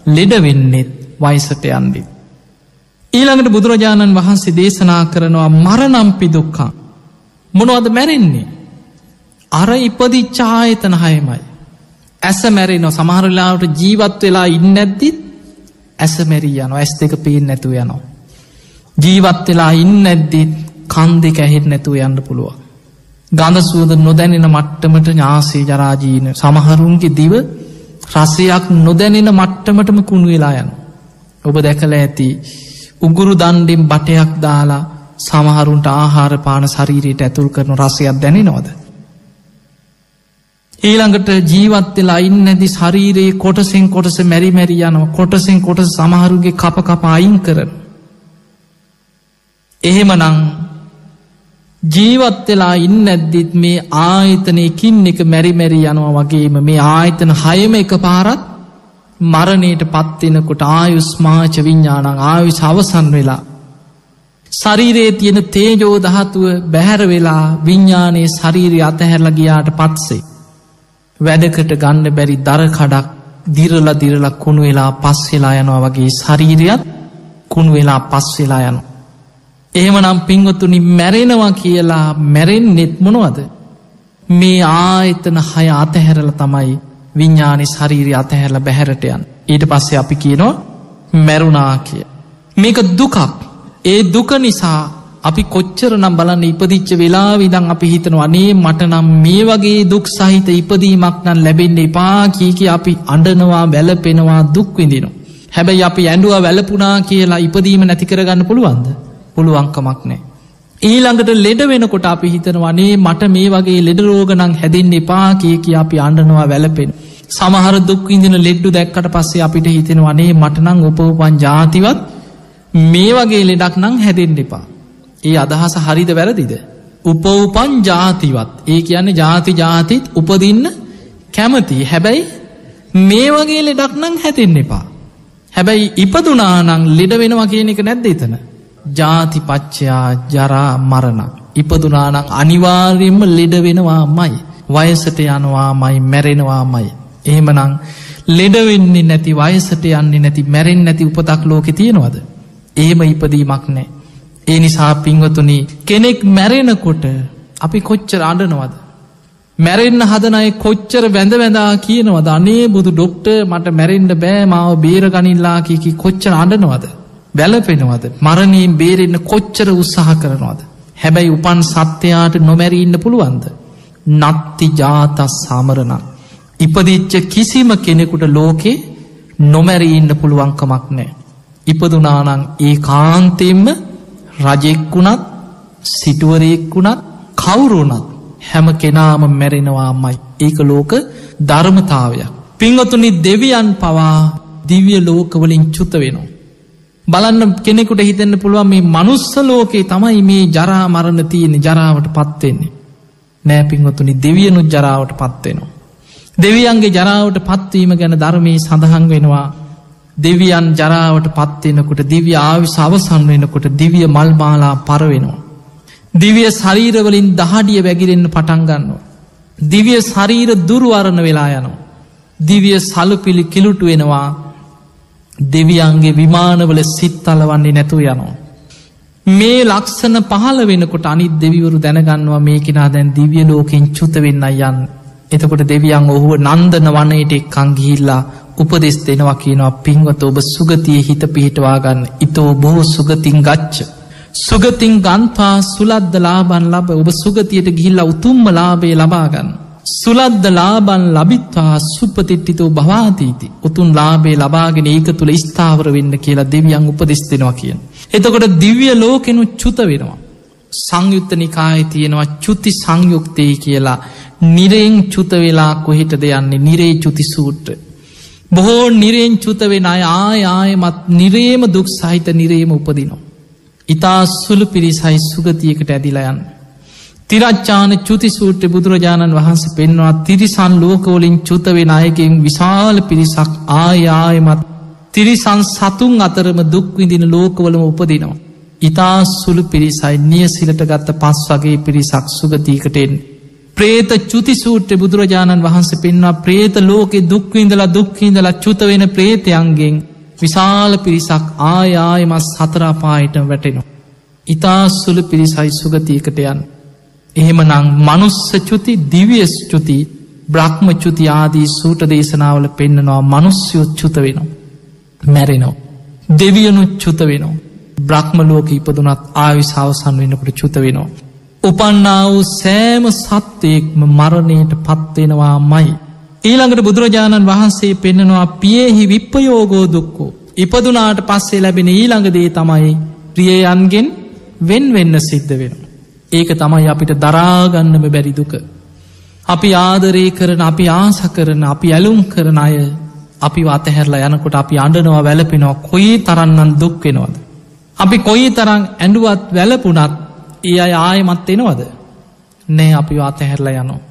ලෙඩවෙන්නෙත් වයිසට යන්නෙත්. ඊළඟට බුදුරජාණන් වහන්සේ දේශනා කරනවා මරනම්පි දුක්කා. මොනවද මැරෙන්නේ. අර ඉපදිච්චායතන හයමයි. ඇස මැරෙන සමහරලාවට ජීවත් වෙලා ඉන්න ඇද්දිත් ඇස මැරී යන ඇස් දෙක පේෙන් නැතු යනවා. ජීවත් වෙලා ඉන්න ඇද්දිත් කන් දෙක ඇහෙත් නැතුව යන්න පුළුවන්. ගඳ සුවද නොදැනෙන මට්ටමට ඥාසේ ජරාජීන සමහරුන්ගේ දිව රසයක් නොදැනෙන මට්ටමටම කුණු වෙලා යන. ඔබ දැකල ඇති උගුරු දන්ඩෙන් බටයක් දාලා සමහරුන්ට ආහාර පාන ශරීරයට ඇතුල් කරන රසයක් දැනෙනවද. ඊළඟට ජීවත්වෙලා ඉන්න ඇදි ශරීරයේ කොටසෙන් කොටස මැරි මැරි යනව කොටසෙන් කොටස සමහරුගේ කප කප අයින් කරන. එහෙමනං ජීවත්වෙලා ඉන්න ඇද්දිත් මේ ආයතනයකින් එක මැරිමැරි යනවා වගේම මේ ආයතන හයම එක පාරත් මරණයට පත්වෙනකොට ආයුස්මාච විඤ්ඥානං ආයු සවසන් වෙලා. ශරීරයේ තියෙන තේජෝ දහතුව බැහැර වෙලා විඤ්ඥානයේ ශරීරය අතහැරල ගියාට පත්සේ. වැඩකට ගන්න බැරි දර කඩක් දිරල දිරලක් කුණු වෙලා පස් වෙලා යනවා වගේ ශරීරයත් කුණු වෙලා පස් වෙලා යනවා. එහෙමනම් පිංගොතුනි මැරෙනවා කියලා මැරෙන් නෙත්මොනවද. මේ ආයතන හය අතහැරල තමයි විඤ්ඥානි ශරීරය අතහැරල බැහැරටයන් ඊට පස්සේ අපි කියනවා මැරුණා කිය. මේක දුකක් ඒ දුක නිසා අපි කොච්චර නම් බලන්න ඉපදිච්ච වෙලා විදං අපි හිතන වනේ මටනම් මේ වගේ දුක් සහිත ඉපදීමක් නම් ලැබෙන්න්න එපා කීකි අපි අඩනවා වැලපෙනවා දුක් විඳිනවා. හැබැයි අපි ඇඩුව වැලපුනා කියලා ඉපදීම නැතිකරගන්න පුළුවන්ද පුළුවන්කමක් නෑ. ඊළඟට ලෙඩ වෙනකොට අපි හිතනවනේ මට මේ වගේ ලෙඩරෝගනං හැදින් එපා කිය කිය අපි අණ්ඩනවා වැලපෙන. සමහර දුක්විදින ලෙඩ්ඩු දැක්කට පස්සේ අපිට හිතෙන වනේ මටනං උපවපන් ජාතිවත් මේ වගේ ලෙඩක් නං හැදෙන් එපා. ඒ අදහස හරිද වැරදිද. උපවපන් ජාතිවත් ඒ කියන්නේ ජාති ජාතිත් උපදින්න කැමති හැබැයි මේ වගේ ලෙඩක් නං හැතෙන්න එපා. හැබැයි ඉපදුනානං ලෙඩ වෙනවා කියන එක නැද්ද එතන. ජාතිපච්චයා ජරා මරණ. ඉපදුනානං අනිවාර්යෙන්ම ලෙඩ වෙනවා මයි. වයසට යනවා මයි මැරෙනවා මයි. එහෙමනං ලෙඩවෙන්නේ නැති වයසට යන්නේ නැති මැරෙන් නැති උපතක් ලෝකෙ තියෙනවද. ඒම ඉපදීමක් නෑ. ඒ නිසා පින්වතුනි කෙනෙක් මැරෙනකොට අපි කොච්චර අඩනවද. මැරෙන්න්න හදනය කොච්චර බැඳ වැඳා කියනවද අනේ බුදු ඩොක්ට මට මැරෙන්ඩ බෑ මාව බේර ගනිල්ලා කියකි කොච්චර අඩනවද. වැලපෙනවද මරණයෙන් බේරෙන්න්න කොච්චර උත්සාහ කරනවාද. හැබැයි උපන් සත්‍යයාට නොමැරීන්න පුළුවන්ද. නත්ති ජාතස් සාමරණ. ඉපදිච්ච කිසිම කෙනෙකුට ලෝකේ නොමැරීන්න පුළුවන්කමක් නෑ. ඉපදුනානං ඒ කාන්තෙම්ම රජෙක්වුණත් සිටුවරයෙක්වුණත් කවුරුණත් හැම කෙනාම මැරෙනවාමයි ඒක ලෝක ධර්මතාවයක්. පිංගතුනි දෙවියන් පවා දිව්‍ය ලෝකවලින් චුත වෙනවා. බලන්න කෙනෙකුට හිතන්න පුළුවන් මේ මනුස්ස ලෝකයේ තමයි මේ ජරා මරණ තියෙන ජරාවට පත්වෙන්නේ. නෑ පිංහතුනි දෙවියනුත් ජරාවට පත්වෙනවා. දෙවියන්ගේ ජරාවට පත්වීම ගැන ධර්මී සඳහන් වෙනවා. දෙවියන් ජරාවට පත්වෙනකොට දිව්‍ය ආවිස අවසන් වෙනකොට දිවිය මල්මාලා පරවෙනවා. දිවිය ශරීරවලින් දහඩිය වැගිරෙන්න්න පටන්ගන්නවා. දිවිය ශරීර දුරුවරණ වෙලා යනවා. දිවිය සලුපිලි කිලුටු වෙනවා දෙවියන්ගේ විමානවල සිත් අලවන්නේ නැතුව යනවා. මේ ලක්ෂණ පහල වෙනකොට අනිත් දෙවිවරු දැනගන්නවා මේ කෙනා දැන් දිවිය ලෝකෙන් චුත වෙන්න යන්න. එතකොට දෙවියන් ඔහුව නන්දන වනයට එක්කං ගිහිල්ලා උපදෙස් දෙනවා කියනවා පින්වත ඔබ සුගතිය හිත පිහිටවාගන්න ඉතෝ බොහෝ සුගතින් ගච්ච. සුගතින් ගන්තා සුලද්ද ලාබන් ලබ ඔබ සුගතියට ගිහිල්ලා උතුම්ම ලාබේ ලබාගන්න. සුලද්ද ලාබන් ලබිත්වා සුපතිට්ටිතෝ භවාතීති උතුන් ලාබේ ලබාගෙන ඒක තුළ ස්ථාවර වෙන්න කියලා දෙවියන් උපදෙස් දෙෙනවා කියෙන්. එතකොට දිව්‍ය ලෝකෙනු චුත වෙනවා. සංයුත්ත නිකාය තියෙනවා චුති සංයුක්තය කියලා නිරෙන් චුත වෙලා කොහිට දෙයන්නේ නිරේ චුති සූට්ට. බොහෝ නිරෙන් චුත වෙන අය ආයායමත් නිරේම දුක් සහිත නිරේම උපදිනවා. ඉතා සුළු පිරිසයි සුගතියකට ඇදිලයන්න. තිරච්චාන චුතිසූට්‍ර බුදුරජාණන් වහන්ස පෙන්වා තිරිසන් ලෝකෝලින් චුතවෙන අයගෙන් විශාල පිරිසක් ආයායමත් තිරිසන් සතුන් අතරම දුක්විදින ලෝකවලම උපදිනවා. ඉතා සුළු පිරිසයි නිය සිලට ගත්ත පස් වගේ පිරිසක් සුගතීකටෙන්. ප්‍රේත චුතිසූට්‍ර බුදුරජාණන් වහන්ස පෙන්වා ප්‍රේත ලෝකෙ දුක්විඳලා දුක්හිඳලා චුතවෙන ප්‍රේතයන්ගෙන් විශාල පිරිසක් ආයායමත් සතරාපායට වැටෙනවා. ඉතා සුළු පිරිසයි සුගතීකට යන්න. එහෙමනං මනුස්ස චුති දිවියස් චුති බ්‍රහ්ම චුති ආදී සූට දේශනාවල පෙන්න්නනවා මනුස්්‍යයොත් චුත වෙනවා. මැරෙනෝ. දෙවියනුත් චුත වෙනවා. බ්‍රහ්ම ලෝක ඉපදුනත් ආවි සවසන් වෙනකට චුත වෙනවා. උපන්නා වූ සෑම සත්වයෙක්ම මරණයට පත්වෙනවා මයි. ඊළඟට බුදුරජාණන් වහන්සේ පෙන්නවා පියෙහි විප්පයෝගෝ දුක්කෝ ඉපදුනාට පස්සේ ලැබෙන ඊළඟදේ තමයි ප්‍රියයන්ගෙන් වෙන් වෙන්න සිද්ධ වෙන. ඒක තමයි අපිට දරාගන්නම බැරි දුක. අපි ආදරේ කරන අපි ආස කරන අපි ඇලුම් කරන අය අපි අතහැරලා යනකොට අපි අඩනවා වැලපෙනවා කොයි තරන්නන් දුක් වෙනවද. අපි කොයි තරං ඇඩුවත් වැලපුනත් ඒ අය ආයමත් එනවද. නෑ අපි අතහැරලා යනවා.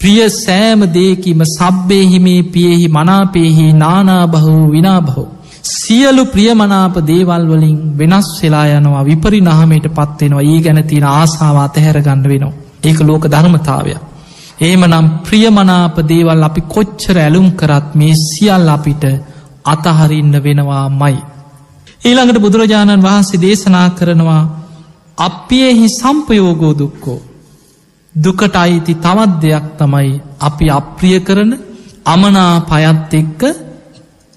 ප්‍රිය සෑම දේකීම සබ්බේහිමේ පියෙහි මනාපේහි නානාබහෝ විනාබහෝ. සියලු ප්‍රියමනාප දේවල් වලින් වෙනස් වෙලා යනවා විපරි නහමයට පත්වෙනවා ඒ ගැන තියෙන ආසාාව අතහැර ගණඩ වෙනවා. ඒක ලෝක ධර්මතාවයක්. ඒම නම් ප්‍රියමනාප දේවල් අපි කොච්චර ඇලුම් කරත් මේ සියල් අපිට අතහරින්න වෙනවා මයි. ඊළඟට බුදුරජාණන් වහන්සේ දේශනා කරනවා අපියෙහි සම්පයෝගෝ දුක්කෝ. දුකට අයිති තවත් දෙයක් තමයි අපි අප්‍රිය කරන අමනා පයත් එක්ක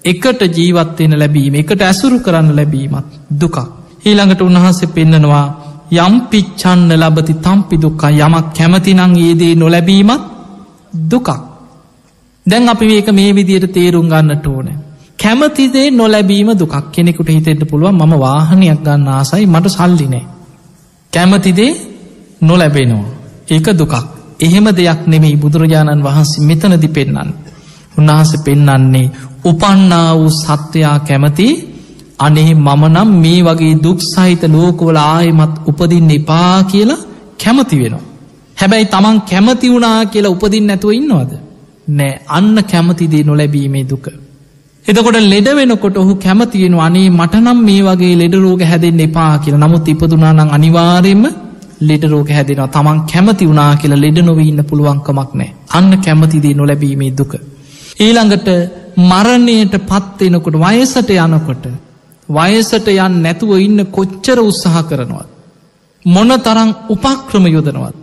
එකට ජීවත්වෙන ලැබීම එකට ඇසුරු කරන්න ලැබීමත් දුකක්. ඊළඟට උන්වහන්සේ පෙන්නනවා යම් පිච්චන්න ලබති තම්පි දුක්කා යමක් කැමතිනං ඒදේ නොලැබීමත් දුකක්. දැන් අපි මේක මේ විදියට තේරුම් ගන්නට ඕන. කැමතිදේ නොලැබීම දුකක් කෙනෙකුට හිතෙන්ට පුළුවන් මම වාහනයක් ගන්න ආසයි මට සල්ලිනේ. කැමතිදේ නොලැබෙනවා. ඒක දුකක්. එහෙම දෙයක් නෙමෙයි බුදුරජාණන් වහන්සේ මෙතනදි පෙන්න්න. උන්වහස පෙන්නන්නේ උපන්නා වූ සත්වයා කැමති අනේ මම නම් මේ වගේ දුක් සහිත ලෝකවල ආයමත් උපදින්න එපා කියලා කැමති වෙනවා. හැබැයි තමන් කැමති වුණා කියලා උපදින් නැතුව ඉන්නවද. නෑ අන්න කැමතිදේ නොලැබීමේ දුක. එතකොට ලෙඩ වෙනකොට ඔහු කැමතියෙන අනේ මටනම් මේ වගේ ලෙඩරෝග හැදෙන් එපා කියලා නමුත් ඉපදුනානං අනිවාරයෙන්ම ලෙඩරෝග හැදෙනවා තමන් කැමති වුනා කියලා ලෙඩ නොවීන්න පුළුවන්කමක් නෑ අන්න කැමතිදී නොලැබීමේ දුක. ඊළඟට මරණයට පත්වෙනකොට වයසට යනකොට වයසට යන් නැතුව ඉන්න කොච්චර උත්සාහ කරනවත්. මොන තරං උපක්‍රම යොදනවත්.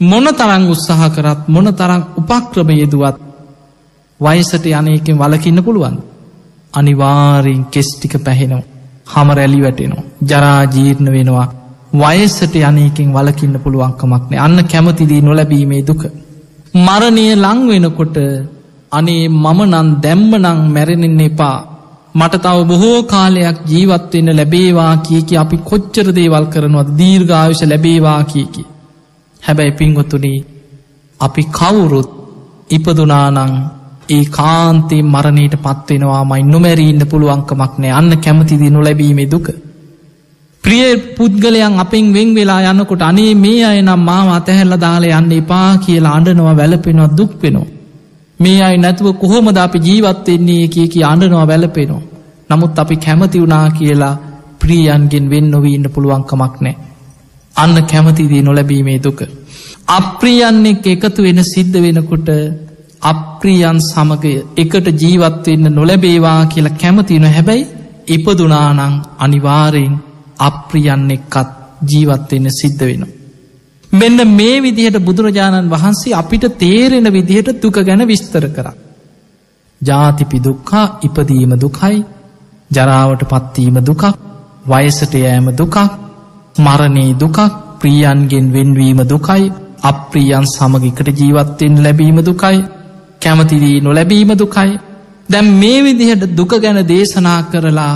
මොන තරං උත්සාහ කරත් මොන තරං උපක්‍රම යෙදුවත් වයසට යනයකින් වලකින්න පුළුවන්. අනිවාරයෙන් කෙස්ටික පැහෙනවා. හම රැලි වැටෙනවා. ජරාජීර්ණ වෙනවා. වයසට යනයකින් වලකින්න පුළුවන්කමක්නේ අන්න කැමතිදී නොලැබීමේ දුක. මරණය ලංවෙනකොට අනේ මම නන් දැම්ම නං මැරෙනෙන්න එපා මට තව බොහෝ කාලයක් ජීවත්වෙන්න ලැබේවා කියකි අපි කොච්චර දේවල් කරනවත් දීර්ඝාවිෂ ලැබේවා කියකි. හැබැයි පින්ගොතුනී අපි කවුරුත් ඉපදුනානං ඒ කාන්තේ මරණයට පත්වෙනවා මයි නොමැරීන්න පුළුවන්කමක් නෑ අන්න කැමතිදි නොලැබීමේ දුක. ප්‍රිය පුද්ගලයන් අපෙන් වෙන් වෙලා යන්නකොට අනේ මේ අය නම් මාව අතහැල්ල දාලා යන්න එපා කියලා අඩනවා වැලපෙනවා දුක් වෙනවා. මේ අයි නැතුව කොහොමද අපි ජීවත්වෙන්නේ කිය කිය අඩනවා වැලපෙනවා. නමුත් අපි කැමති වුනා කියලා ප්‍රියන්ගෙන් වෙන් නොවීන්න පුළුවන්කමක් නෑ. අන්න කැමතිදී නොලැබීමේ දුක. අප්‍රියන්නෙක් එකතු වෙන සිද්ධ වෙනකොට අප්‍රියන් සමගය එකට ජීවත්වවෙන්න නොලැබේවා කියලා කැමතින හැබැයි ඉපදුනානං අනිවාරයෙන් අප්‍රියන්න එක්කත් ජීවත්වවෙන්න සිද්ධ වෙනවා. මෙන්න මේ විදිහට බුදුරජාණන් වහන්සේ අපිට තේරෙන විදිහට දුක ගැන විස්තර කර. ජාතිපි දුක්කා ඉපදීම දුකයි ජරාවට පත්වීම දුකක් වයසට යෑම දුකක් මරණේ දුකක් ප්‍රියන්ගෙන් වෙන්වීම දුකයි අප්‍රියන් සමගිකට ජීවත්තෙන් ලැබීම දුකයි කැමතිදී නොලැබීම දුකයි දැම් මේ විදිහට දුක ගැන දේශනා කරලා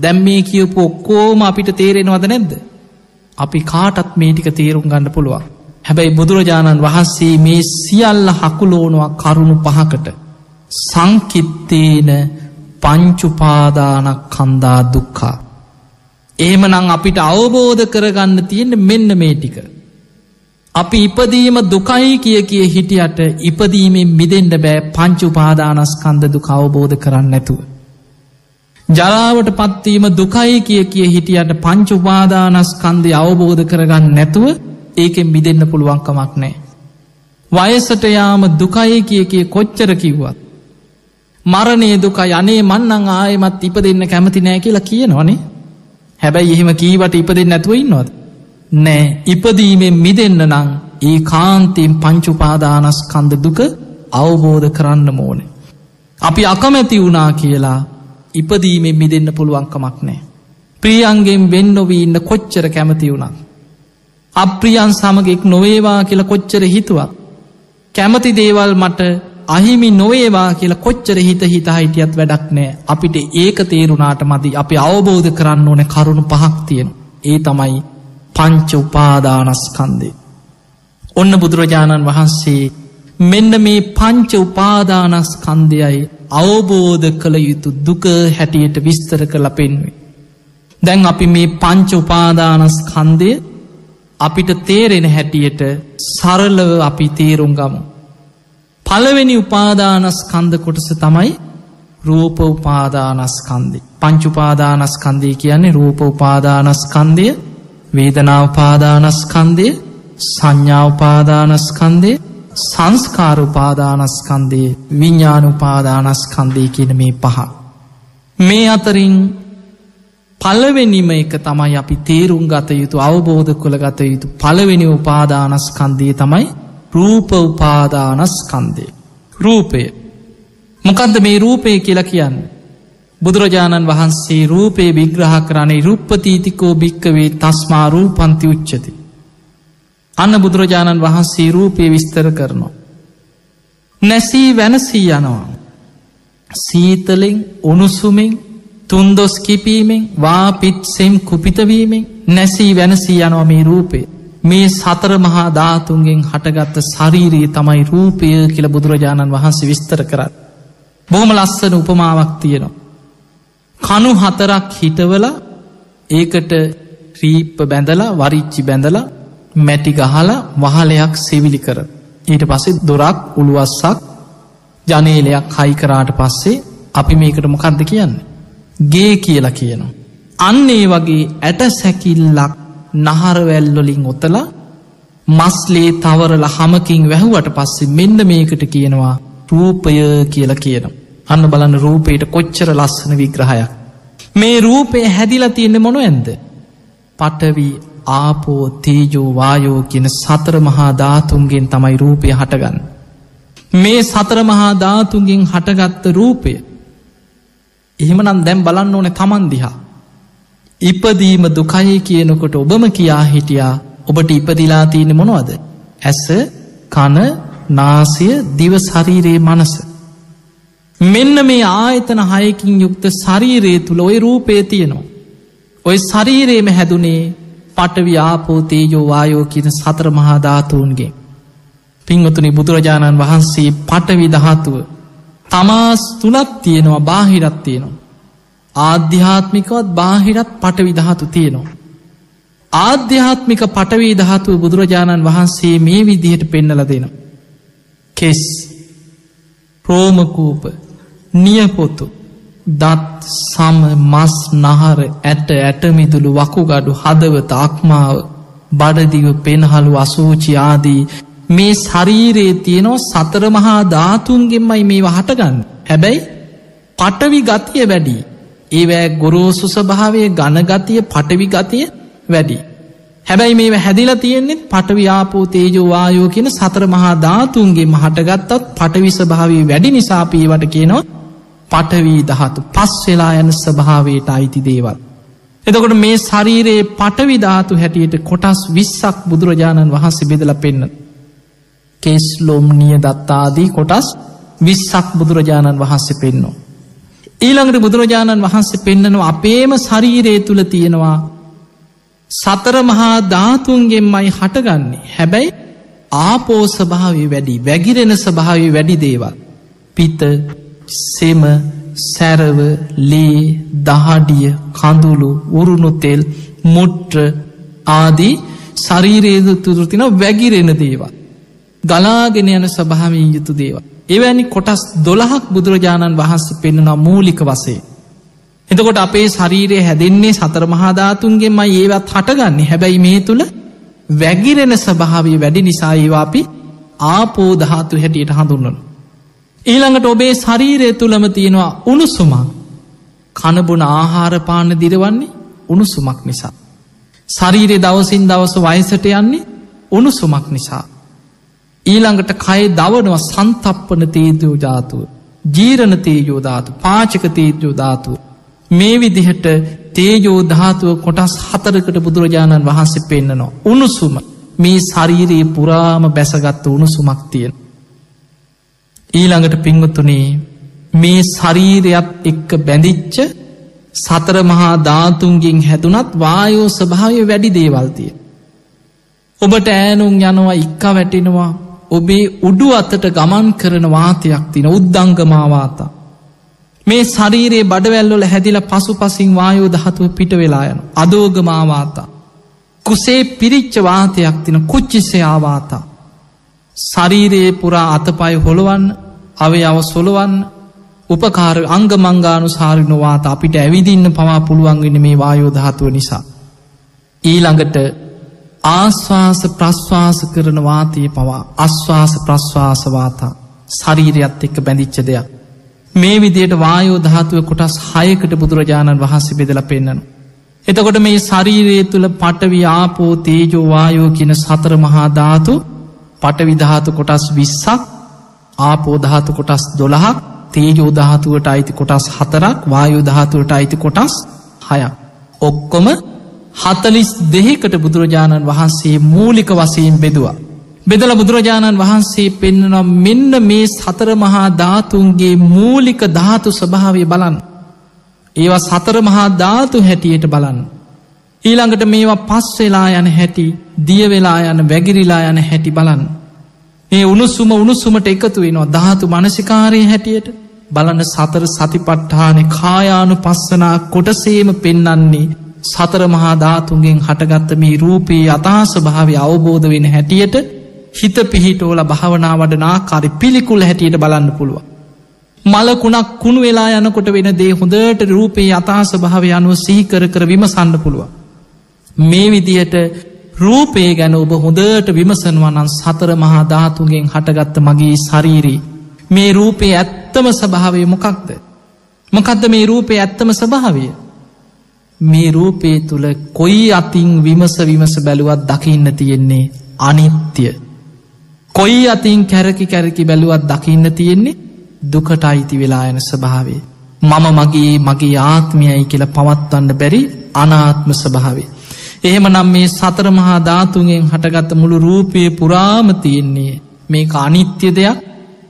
දැම් මේ කියපු ඔක්කෝම අපිට තේරෙනවද නැද්ද අපි කාටත් මේටික තේරුම් ගන්න පුළුවන්. හැබැයි බුදුරජාණන් වහන්සේ මේ සියල්ල හකුලෝනුවක් කරුණු පහකට. සංකිත්තේන පංචුපාදානක් කන්දා දුක්කා. ඒමනං අපිට අවබෝධ කරගන්න තියෙන මෙන්න මේ ටික. අපි ඉපදීම දුකයි කිය කිය හිටියට ඉපදීමෙන් මිදෙන්ට බෑ පංචුපාදානස්කන්ද දුක අවබෝධ කරන්න නැතුව. ජරාවට පත්වීම දුකයි කිය කිය හිටියට පංචුපාදානස්කන්දය අවබෝධ කරගන්න නැතුව ඒකෙන් බිදෙන්න පුළුවන්කමක් නෑ. වයසට යාම දුකයි කිය කිය කොච්චර කිව්වත්. මරණය දුකයි අනේ මන්නං ආයමත් ඉප දෙන්න කැමති නෑ කියලා කියනවනේ හැබැයි එහෙම කීවට ඉපදෙන් නැතුව ඉන්නවද. නෑ ඉපදීමෙන් මිදන්න නං ඒ කාන්තයෙන් පංචුපාදානස්කන්ද දුක අවබෝධ කරන්න මෝනේ. අපි අකමැති වුණා කියලා ඉපදීමෙන් මිදන්න පුළුවන්කමක් නෑ. ප්‍රියන්ගෙන් වෙන් නොවී ඉන්න කොච්චර කැමති වුණා. අප්‍රියන් සමගෙක් නොවේවා කියල කොච්චර හිතුවත්. කැමති දේවල් මට අහිමි නොවේවා කියලා කොච්චර හිත හිත හිටියත් වැඩක් නෑ අපිට ඒක තේරුණාට මදි අපි අවබෝධ කරන්න ඕන කරුණු පහක් තියෙන ඒ තමයි පංච උපාදානස්කන්දේ ඔන්න බුදුරජාණන් වහන්සේ මෙන්න මේ පංච උපාදානස්කන්දයයි අවබෝධ කළ යුතු දුක හැටියට විස්තර කළ පෙන්වේ. දැන් අපි මේ පංච උපාදානස්කන්දය අපිට තේරෙන හැටියට සරලව අපි තේරුම් ගමු. පළවෙනි උපාදානස්කන්ද කොටස තමයි රූප උපාදානස්කන්දේ පංචුපාදානස්කන්දය කියන්නේ රූප උපාදානස්කන්දය වේදනාවපාදානස්කන්දය සංඥාවපාදානස්කන්දය සංස්කාරඋපාදානස්කන්දය විඤ්ඥානුපාදානස්කන්දය කියන මේ පහ. මේ අතරින් පලවෙනිම එක තමයි අපි තේරුම් ගත යුතු අවබෝධ කොළ ගත යුතු පළවෙනි උපාදානස්කන්දය තමයි රූප උපාදානස්කන්දය. රූපය. මොකදද මේ රූපය කියලා කියන්න. බුදුරජාණන් වහන්සේ රූපේ විග්‍රහ කරන්නේ රුප්පතීතිකෝ භික්කවේ තස්මා රූපන්ති උච්චති. අන්න බුදුරජාණන් වහන්සේ රූපය විස්තර කරනවා. නැසී වැනසී යනවා. සීතලෙන් උණුසුමෙන් තුන්දොස් කිපීමෙන් වාපිත්සෙම් කුපිතවීමෙන් නැසී වැනසී යනවා මේ රූපේ. මේ සතර මහා ධාතුන්ගෙන් හටගත්ත ශරීරයේ තමයි රූපය කියල බුදුරජාණන් වහන්සේ විස්තර කරත්. බොහම ලස්සන උපමාවක් තියෙනවා. කනු හතරක් හිටවල ඒකට රීප්ප බැඳලා වරිච්චි බැඳලා මැටි ගහලා වහලයක් සෙවිලි කර. ඊට පස්සේ දොරක් උළුවස්සක් ජනේලයක් හයිකරාට පස්සේ අපි මේකට මොකක්ද කියන්න. ගේ කියලා කියනවා. අන්නේ වගේ ඇට සැකිල්ලක් නහරවැල්ලොලින් ඔතලා මස්ලේ තවරල හමකින් වැැහුවට පස්සේ මෙන්න මේකට කියනවා රූපය කියල කියනම්. අන්න බලන්න රූපයට කොච්චර ලස්සන විග්‍රහයක්. මේ රූපය හැදිලා තියෙන්නේ මොන ඇන්ද. පටවී ආපෝ තේජෝ වායෝ කියන සතර මහා ධාතුන්ගෙන් තමයි රූපය හටගන්න. මේ සතර මහා ධාතුන්ගෙන් හටගත්ත රූපය එහෙමනම් දැම් බලන්න ඕන තමන් දිහා. ඉපදීම දුකයි කියනකොට ඔබම කියා හිටියා ඔබට ඉපදිලා තියෙන මොනවද. ඇස කන නාසය දිව ශරීරයේ මනස. මෙන්න මේ ආයතන හයකින් යුක්ත ශරීරයේ තුළ ඔය රූපය තියෙනවා. ඔය ශරීරයේම හැදුනේ පටවි ආපෝ තේජෝ වායෝ කියන සතර මහා ධාතුූන්ගේ. පිංවතුනි බුදුරජාණන් වහන්සේ පටවි දහතුව. තමාස් තුළත් තියෙනවා බාහිරත් තියෙනවා. ආධ්‍යාත්මිකවත් බාහිරත් පටවි දහතු තියෙනවා. ආධ්‍යාත්මික පටවී දහතුව බුදුරජාණන් වහන්සේ මේ විදිහට පෙන්නල දෙනවා. කෙස් රෝමකූප නියපොතු දත් සම මස් නහර ඇට ඇටමිදුළු වකුගඩු හදවත අක්මාව බඩදිව පෙන්හළු අසූචි ආදී මේ ශරීරයේ තියෙනවා සතර මහා ධාතුන්ගෙන්මයි මේ වහටගන්න හැබැයි පටවි ගතිය වැඩි. ඒවෑ ගොරෝසු ස්භාවය ගණගතිය පටවි ගතිය වැඩි. හැබැයි මේ හැදිල තියෙන්නේෙත් පටව්‍යාපෝ තේජෝවායෝ කියන සතර මහා ධාතුන්ගේ මහටගත්තත් පටවිස භාවී වැඩි නිසාපීවට කියනවා පටවී දහතු පස් වෙලා යන ස්භාවයට අයිති දේවල්. එතකොට මේ ශරීරයේ පටවිධාතු හැටියට කොටස් විස්සක් බුදුරජාණන් වහන්සේ බෙදල පෙන්න්න. කෙස්ලොම්නිය දත්තාදී කොටස් විස්සක් බුදුරජාණන් වහන්සේ පෙන්නවා. ඊළඟට බුදුරජාණන් වහන්සේ පෙන්න්නනවා අපේම ශරීරයේ තුළ තියෙනවා සතර මහා ධාතුන්ගෙන්මයි හටගන්නේ හැබැයි ආපෝ ස්භාවී වැඩි වැගිරෙන ස්භාවී වැඩි දේවල් පිත සෙම සැරව ලේ දහඩිය කඳුළු උරුණු තෙල් මුට්්‍ර ආදී ශරීරේද තුදුරතින වැගිරෙන දේවල්. ගලාගෙන යන සභාමින් යුතු දේව. එවැනි කොටස් දොළහක් බුදුරජාණන් වහන්සේ පෙන්නවා මූලික වසේ. එතකොට අපේ ශරීරය හැදෙන්නේ සතර මහාධාතුන්ගෙන්ම ඒවත් හටගන්න හැබැයි මේ තුළ වැගිරෙන ස්භාවී වැඩි නිසා ඒවා අපි ආපෝධාතු හැටියට හඳුන්නන. ඊළඟට ඔබේ ශරීරය තුළම තියෙනවා උණුසුමක් කණබුණ ආහාරපාන දිරවන්නේ උණුසුමක් නිසා. ශරීරය දවසින් දවස වයසට යන්නේ උණුසුමක් නිසා. ඊළඟට කය දවනව සන්තප්පන තේජෝ ජාතුව ජීරණ තේජෝ ධාතු පාචක තේජෝ ධාතුව. මේ විදිහට තේජෝ ධාතුව කොටස් හතරකට බුදුරජාණන් වහන්සේ පෙන්න්නනවා උණුසුම. මේ ශරීරයේ පුරාම බැසගත්ත උණුසුමක් තියෙන ඊළඟට පිංවතුනේ මේ ශරීරයත් එක්ක බැඳිච්ච සතර මහා ධාතුන්ගෙන් හැදුනත් වායෝ ස්භාවය වැඩි දේවල්තිය. ඔබට ෑනුම් යනවා ඉක්කා වැටිනවා ඔබේ උඩු අතට ගමන් කරන වාතයක් තින උද්දංගමාවාතා. මේ ශරීරයේ බඩවැල්ලොල හැදිල පසු පසින් වායෝ දහතුව පිට වෙලා යන අදෝගමාවාතා. කුසේ පිරිච්ච වාතයක් තින කුච්චිසේ ආවාතා. ශරීරයේ පුරා අතපයි හොළුවන්න අවේ අව සොළුවන්න උපකාර අංගමංගානු සාරිනවාත අපිට ඇවිදින්න පවා පුළුවන්ගෙන මේ වායෝ දහතුව නිසා. ඊළඟට ආශ්වාස ප්‍රශ්වාස කරන වාතය පවා අශ්වාස ප්‍රශ්වාසවාතා ශරීරයත් එක්ක බැඳිච්ච දෙයක්. මේ විදියට වායෝ ධාතුව කොටස් හයකට බුදුරජාණන් වහන්සේ බෙදල පෙන්න්නන. එතකොට මේ ශරීරයේ තුළ පටවි ආපෝ තේජෝ වායෝ කියන සතර මහා ධාතු පටවිධාතු කොටස් විස්සක් ආපෝධාතු කොටස් දොළහක් තේජෝධාතුවට අයිති කොටස් හතරක් වායුධාතුවට අයිති කොටස් හයක්. ඔක්කොම හතලිස් දෙහෙකට බුදුරජාණන් වහන්සේ මූලික වසයෙන් බෙදවා. බෙදල බුදුරජාණන් වහන්සේ පෙන්න්නනම් මෙන්න මේ සතර මහා ධාතුන්ගේ මූලික ධාතු ස්වභාවය බලන්. ඒවා සතර මහා ධාතු හැටියට බලන්න. ඊළඟට මේවා පස් වෙලා යන හැටි දියවෙලා යන වැගිරිලා යන හැටි බලන්න. මේ උණුසුම උණුසුමට එකතු වෙනවා ධාතු මනසිකාරය හැටියට බලන සතර සතිපට්ඨානෙ කායානු පස්සනා කොටසේම පෙන්නන්නේ සතර මහා ධාතුන්ගෙන් හටගත්ත මේ රූපයේ අතාස භාවය අවබෝධ වෙන හැටියට හිත පිහිටෝල භාවනා වඩනා කාරි පිළිකුල් හැටියට බලන්න පුළුව. මලකුණක් කුණු වෙලා යනකොට වෙන දේ හොඳට රූපයේ අතාස භාවය අනුව සිහිකර කර විමසන්න පුළුව. මේ විදිහට රූපේ ගැන ඔබ හොඳට විමසනවනන් සතර මහා ධාතුන්ගෙන් හටගත්ත මගේ ශරීරී මේ රූපේ ඇත්තම ස්භාවය මොකක්ද. මොකක්ද මේ රූපේ ඇත්තම ස්භාවිය. මේ රූපේ තුළ කොයි අතින් විමස විමස බැලුවත් දකින්න තියෙන්නේ අනිත්‍ය. කොයි අතින් කැරකි කැරකි බැලුවත් දකින්න තියෙන්නේ දුකට අයිති වෙලා යන ස්භාවේ. මම මගේ මගේ ආත්මයයි කියල පවත්වන්න බැරි අනාත්ම ස්භාවේ. එහෙම නම් මේ සතර මහා ධාතුන්ගෙන් හටගත්ත මුළු රූපය පුරාම තියෙන්නේ මේ අනිත්‍ය දෙයක්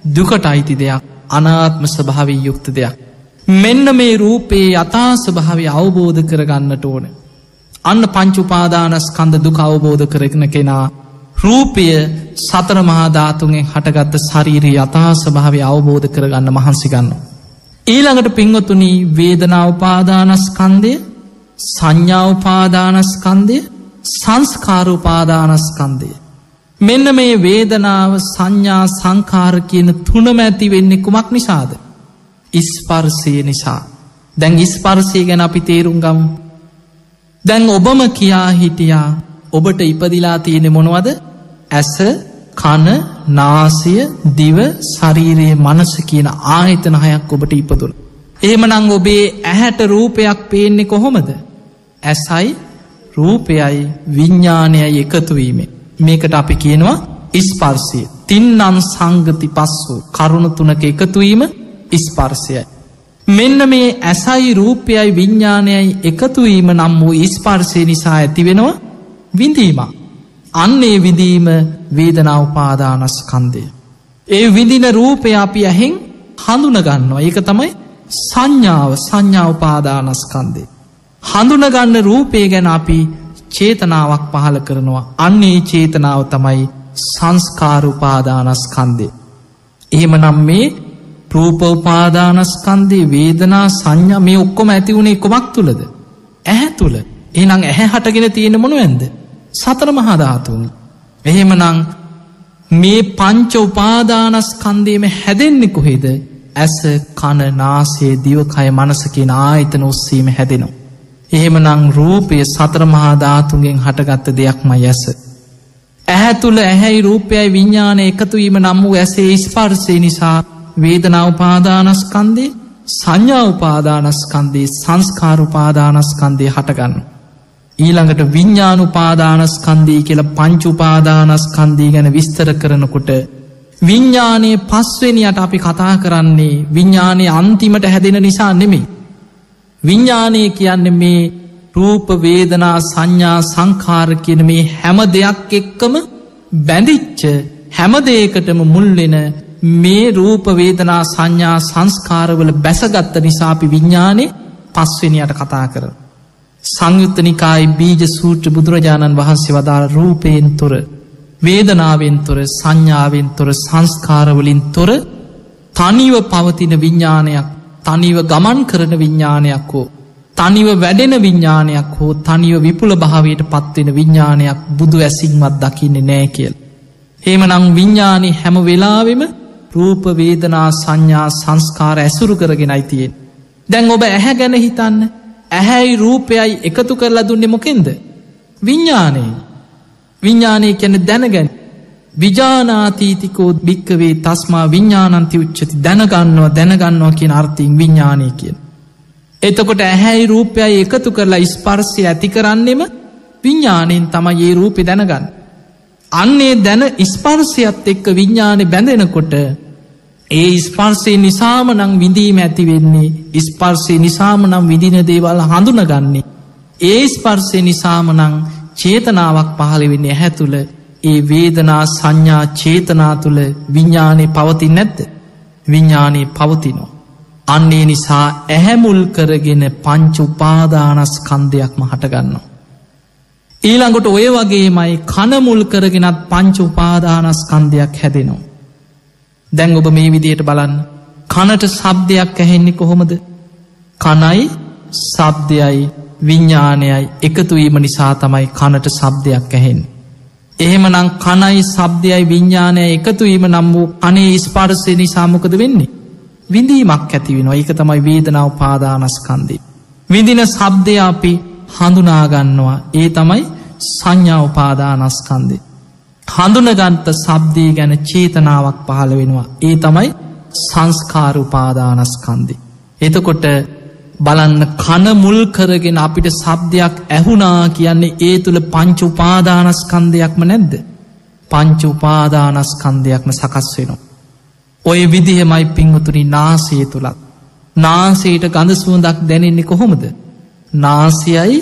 දුකට අයිති දෙයක් අනාත්ම ස්භාවී යුක්ත දෙයක්. මෙන්න මේ රූපයේ යථා ස්භාවය අවබෝධ කරගන්නට ඕන. අන්න පංචුපාදානස්කන්ද දුක අවබෝධ කරන කෙනා රූපය සතර මහාධාතුන්ෙන් හටගත්ත ශරීරී යථා ස්භාවය අවබෝධ කරගන්න මහන්සිගන්න. ඊළඟට පිංගොතුනී වේදනාවපාදානස්කන්දය සංඥාවපාදානස්කන්දය සංස්කාරූපාදානස්කන්දය. මෙන්න මේ වේදනාව සංඥා සංකාර කියන තුනම ඇති වෙන්නේ කුමක් නිසාද. ඉස්පර්සය නිසා. දැන් ඉස්පර්සය ගැන අපි තේරුම් ගම්. දැන් ඔබම කියා හිටියා ඔබට ඉපදිලා තියෙන මොනවද ඇස කන නාසය දිව ශරීරයේ මනස කියන ආහිතන හයක් ඔබට ඉපදුන. එහෙමනං ඔබේ ඇහැට රූපයක් පේන්නේ කොහොමද. ඇසයි රූපයයි විඤ්ඥානයයි එකතුවීමේ. මේකට අපි කියනවා ඉස්පර්සය තින්නන් සංගති පස්සු කරුණු තුනක එකතුවීම ඉස්පර්සයයි. මෙන්න මේ ඇසයි රූපයයි විඤ්ඥානයයි එකතුවීම නම් වූ ඉස්පර්සය නිසා ඇති වෙනවා විඳීම. අන්නේ විදීම වේදනාවපාදානස්කන්දය. ඒ විදින රූපය අපි ඇහෙන් හඳුනගන්නවා ඒක තමයි සංඥාව සංඥාවපාදානස්කන්දේ. හඳුනගන්න රූපය ගැන අපි චේතනාවක් පහල කරනවා අන්නේ චේතනාව තමයි සංස්කාරුපාදානස්කන්දේ. එහෙම නම් මේ රූපෝපාදානස්කන්දේ වේදනා සංඥා මේ ඔක්කොම ඇති වුණේ කොමක් තුළද. ඇහැ තුළ එනං ඇහැ හටගෙන තියෙන මොනු ඇන්ද. සතර මහාධාතුන්. එහෙම නං මේ පංච උපාදානස්කන්දේම හැදෙන්නෙ කොහෙද ඇස කණ නාසේ දිවකය මනසකින් ආයතන ඔස්සීම හැදෙනවා. එහෙම නං රූපය සතර මහාධාතුන්ගෙන් හටගත්ත දෙයක්ම යැස. ඇහැ තුළ ඇහැයි රූපයයි විඤ්ඥාන එකතුවීම නම් වූ ඇසේ ස්පර්සය නිසා වේදනාවපාදානස්කන්දේ සංඥාවපාදානස්කන්දේ සංස්කාරුපාදානස්කන්දය හටගන්න. ඊළඟට විඤ්ඥානුපාදානස්කන්දී කියල පංචුපාදානස්කන්දී ගැන විස්තර කරනකොට විඤ්ඥානයේ පස්වෙනියට අපි කතා කරන්නේ විඤ්ඥානය අන්තිමට හැදෙන නිසා නෙමේ. විඤ්ඥානය කියන්න මේ රූප වේදනා සංඥා සංකාර කියන මේ හැම දෙයක් එක්කම බැඳිච්ච හැමදේකටම මුල්වෙන මේ රූපවේදනා සංඥා සංස්කාරවල බැසගත්ත නිසාපි විඤ්ඥානය පස්වෙනියට කතා කර. සංයුත්තනිකායි බීජ සූට්‍ර බුදුරජාණන් වහන්සේ වදාළ රූපයෙන් තොර වේදනාවෙන් තොර සංඥාවෙන් තොර සංස්කාරවලින් තොර තනිව පවතින විඤ්ඥානයක් තනිව ගමන් කරන විඤ්ඥානයක් හෝ තනිව වැඩෙන විඤ්ඥානයක් හෝ තනිව විපුල භාවයට පත්වෙන විඤ්ඥානයක් බුදු ඇසිංවත් දකින්නේ නෑ කියල්. හෙමනං විඤ්ඥානි හැම වෙලාවෙම රූපවේදනා සංඥා සංස්කාර ඇසුරු කරගෙන අයිතියෙන්. දැන් ඔබ ඇහැ ගැන හිතන්න ඇහැයි රූපයයි එකතු කරලා දුන්නේ මොකෙන්ද. විඤ්ඥානයේ විඤ්ඥානය කැන දැනගැන් විජානාතීතිකෝත් භික්කවේ තස්මා විඤ්ඥානන්ති උච්චති දැනගන්නවා දැනගන්නවා කියන අර්ථීන් විඤ්ඥානය කියෙන්. එතකොට ඇහැයි රූපයයි එකතු කරලා ස්පර්සය ඇති කරන්නෙම විඤ්ඥානයෙන් තම ඒ රූපි දැනගන්න. අන්නේ දැන ස්පර්සයත් එක්ක විඤ්ඥානය බැඳෙනකොට ඒ ස්පර්සය නිසාම නං විඳීම ඇති වෙන්නේ ස්පර්සය නිසාම නම් විදින දේවල් හඳුනගන්නේ. ඒ ස්පර්සය නිසාම නං චේතනාවක් පහළ වෙන්නේ හැතුළ ඒ වේදනා සංඥා චේතනා තුළ විඤ්ඥානය පවතින් නැත්ත විඤ්ඥානය පවතිනෝ. අන්නේ නිසා ඇහැමුල් කරගෙන පංච උපාදානස්කන්දයක්ම හටගන්නවා. ඊළඟට ඔය වගේමයි කනමුල් කරගෙනත් පංච උපාදානස්කන්දයක් හැදෙනවා. දැන් ඔබ මේ විදියට බලන්න කනට සබ්දයක් ඇහෙන්නේ කොහොමද කනයි සබ්දයයි විඤ්ඥානයයි එකතුවීම නිසා තමයි කනට සබ්දයක් ඇහෙන්. එහෙමනම් කනයි සබ්දයයි විඤ්ඥානය එකතුවීම නම් වූ අනේ ස්පාර්සය නිසාමකද වෙන්නේ. විඳීමක් ඇතිවෙන ඒක තමයි වේදනාව පාදානස්කන්දී. විදින සබ්දය අපි හඳුනාගන්නවා ඒ තමයි සංඥාව පාදානස්කන්දේ. හඳුනගන්ත සබ්දී ගැන චේතනාවක් පහළ වෙනවා ඒ තමයි සංස්කාරුපාදානස්කන්දි. එතකොට බලන්න කන මුල් කරගෙන අපිට සබ්දයක් ඇහුනා කියන්නේ ඒ තුළ පංච උපාදානස්කන්දයක්ම නැද්ද. පංච උපාදානස්කන්දයක්ම සකස් වෙනවා. ඔය විදිහමයි පිංහතුනි නාසය තුළත්. නාසයට ගඳ සුවඳක් දැනෙන්නේ කොහොමද. නාසයයි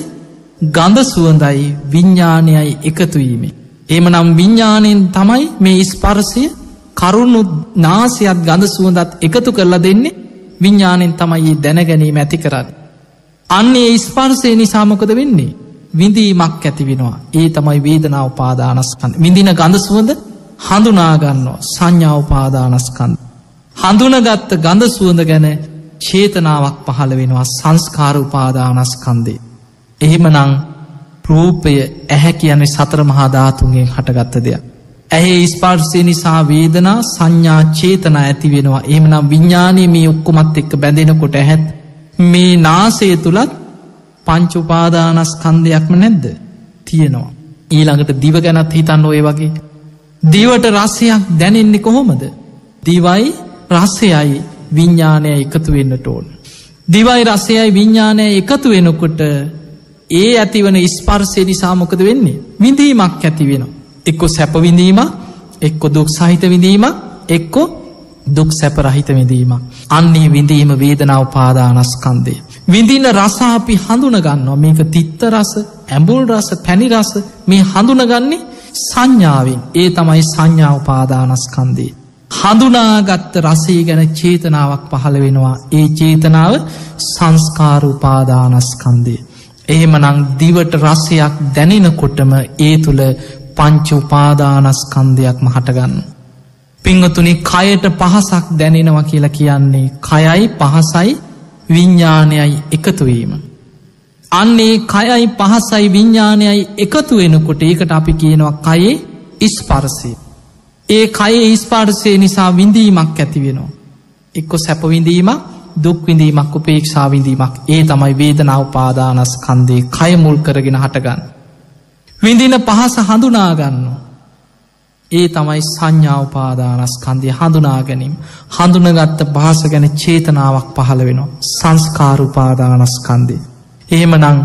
ගඳ සුවඳයි විඤ්ඥානයයි එකතුවීමේ. එම නම් විඤ්ඥානයෙන් තමයි මේ ස්පර්සය කරුණු නාසයත් ගඳ සුවඳත් එකතු කරලා දෙන්නේ විඤ්ඥානෙන් තමයි දැනගැනීම ඇති කරන්න. අන්නේ ස්පර්සය නිසාමකද වෙන්නේ. විඳීමක් ඇති වෙනවා ඒ තමයි වේදනාව පාදානස්කන්න විඳින ගඳ සුවඳ හඳුනාගන්නවා සංඥාවපාදානස්කන්ද. හඳුනගත්ත ගඳ සුවඳ ගැන චේතනාවක් පහළ වෙනවා සංස්කාර උපාදානස්කන්දේ. එහෙමනං රූපය ඇහැ කියන්නේ සතර මහාධාතුන්ගෙන් හටගත්ත දෙයක්. ඇහේ ස්පර්සය නිසා වේදනා සංඥා චේතන ඇති වෙනවා එමනම් විඤ්ඥානය මේ ඔක්කොමත් එක්ක බැඳෙනකොට ඇහැත් මේ නාසය තුළත් පංචුපාදානස්කන්දයක්ම නැද්ද තියෙනවා. ඊළඟට දිව ගැනත් හිතන්න ඔය වගේ. දිවට රස්සයක් දැනෙන්නේ කොහොමද. දිවයි රස්සයයි විඤ්ඥානය එකතු වෙන්නට ඕන්. දිවයි රස්සයයි විඤ්ඥානය එකතු වෙනකොට ඒ ඇතිවන ස්පර්සය නිසාමොකද වෙන්නේ විඳීමක් ඇති වෙන. එක්කො සැපවිඳීම එක්කො දුක් සහිත විඳීම එක්කො දුක් සැපරහිත විඳීම. අන්නේ විඳීම වේදනාව පාදානස්කන්දේ. විඳින්න රසාපි හඳුනගන්නවා මේක තිත්ත රස ඇඹුල් රස පැණි රස මේ හඳුනගන්නේ සංඥාවෙන් ඒ තමයි සංඥාව පාදානස්කන්දේ. හඳුනාගත්ත රසේ ගැන චේතනාවක් පහළ වෙනවා ඒ චේතනාව සංස්කාරූපාදානස්කන්දේ. එහෙමනං දිවට රස්සයක් දැනෙනකොටම ඒ තුළ පංච උපාදානස්කන්දයක්ම හටගන්න. පිංහතුනි කයට පහසක් දැනෙනවා කියලා කියන්නේ කයයි පහසයි විඤ්ඥානයයි එකතුවීම. අන්නේ කයයි පහසයි විඤ්ඥානයයි එකතු වෙනකොට ඒකට අපි කියනවා කයේ ඉස්පරසය. ඒ කයේ ඉස්පාර්සය නිසා විඳීමක් ඇති වෙනවා. එක්කො සැපවිඳීමක් දුක්විඳීමක් උපේක්ෂාවිඳීමක් ඒ තමයි වේදනාව පාදානස්කන්දේ කය මුල් කරගෙන හටගන්න. විඳින පහස හඳුනාගන්න. ඒ තමයි සංඥාවපාදානස්කන්දය හඳුනාගැනීම හඳුනගත්ත පහස ගැන චේතනාවක් පහළ වෙනවා සංස්කාරුපාදානස්කන්දේ. එහෙමනං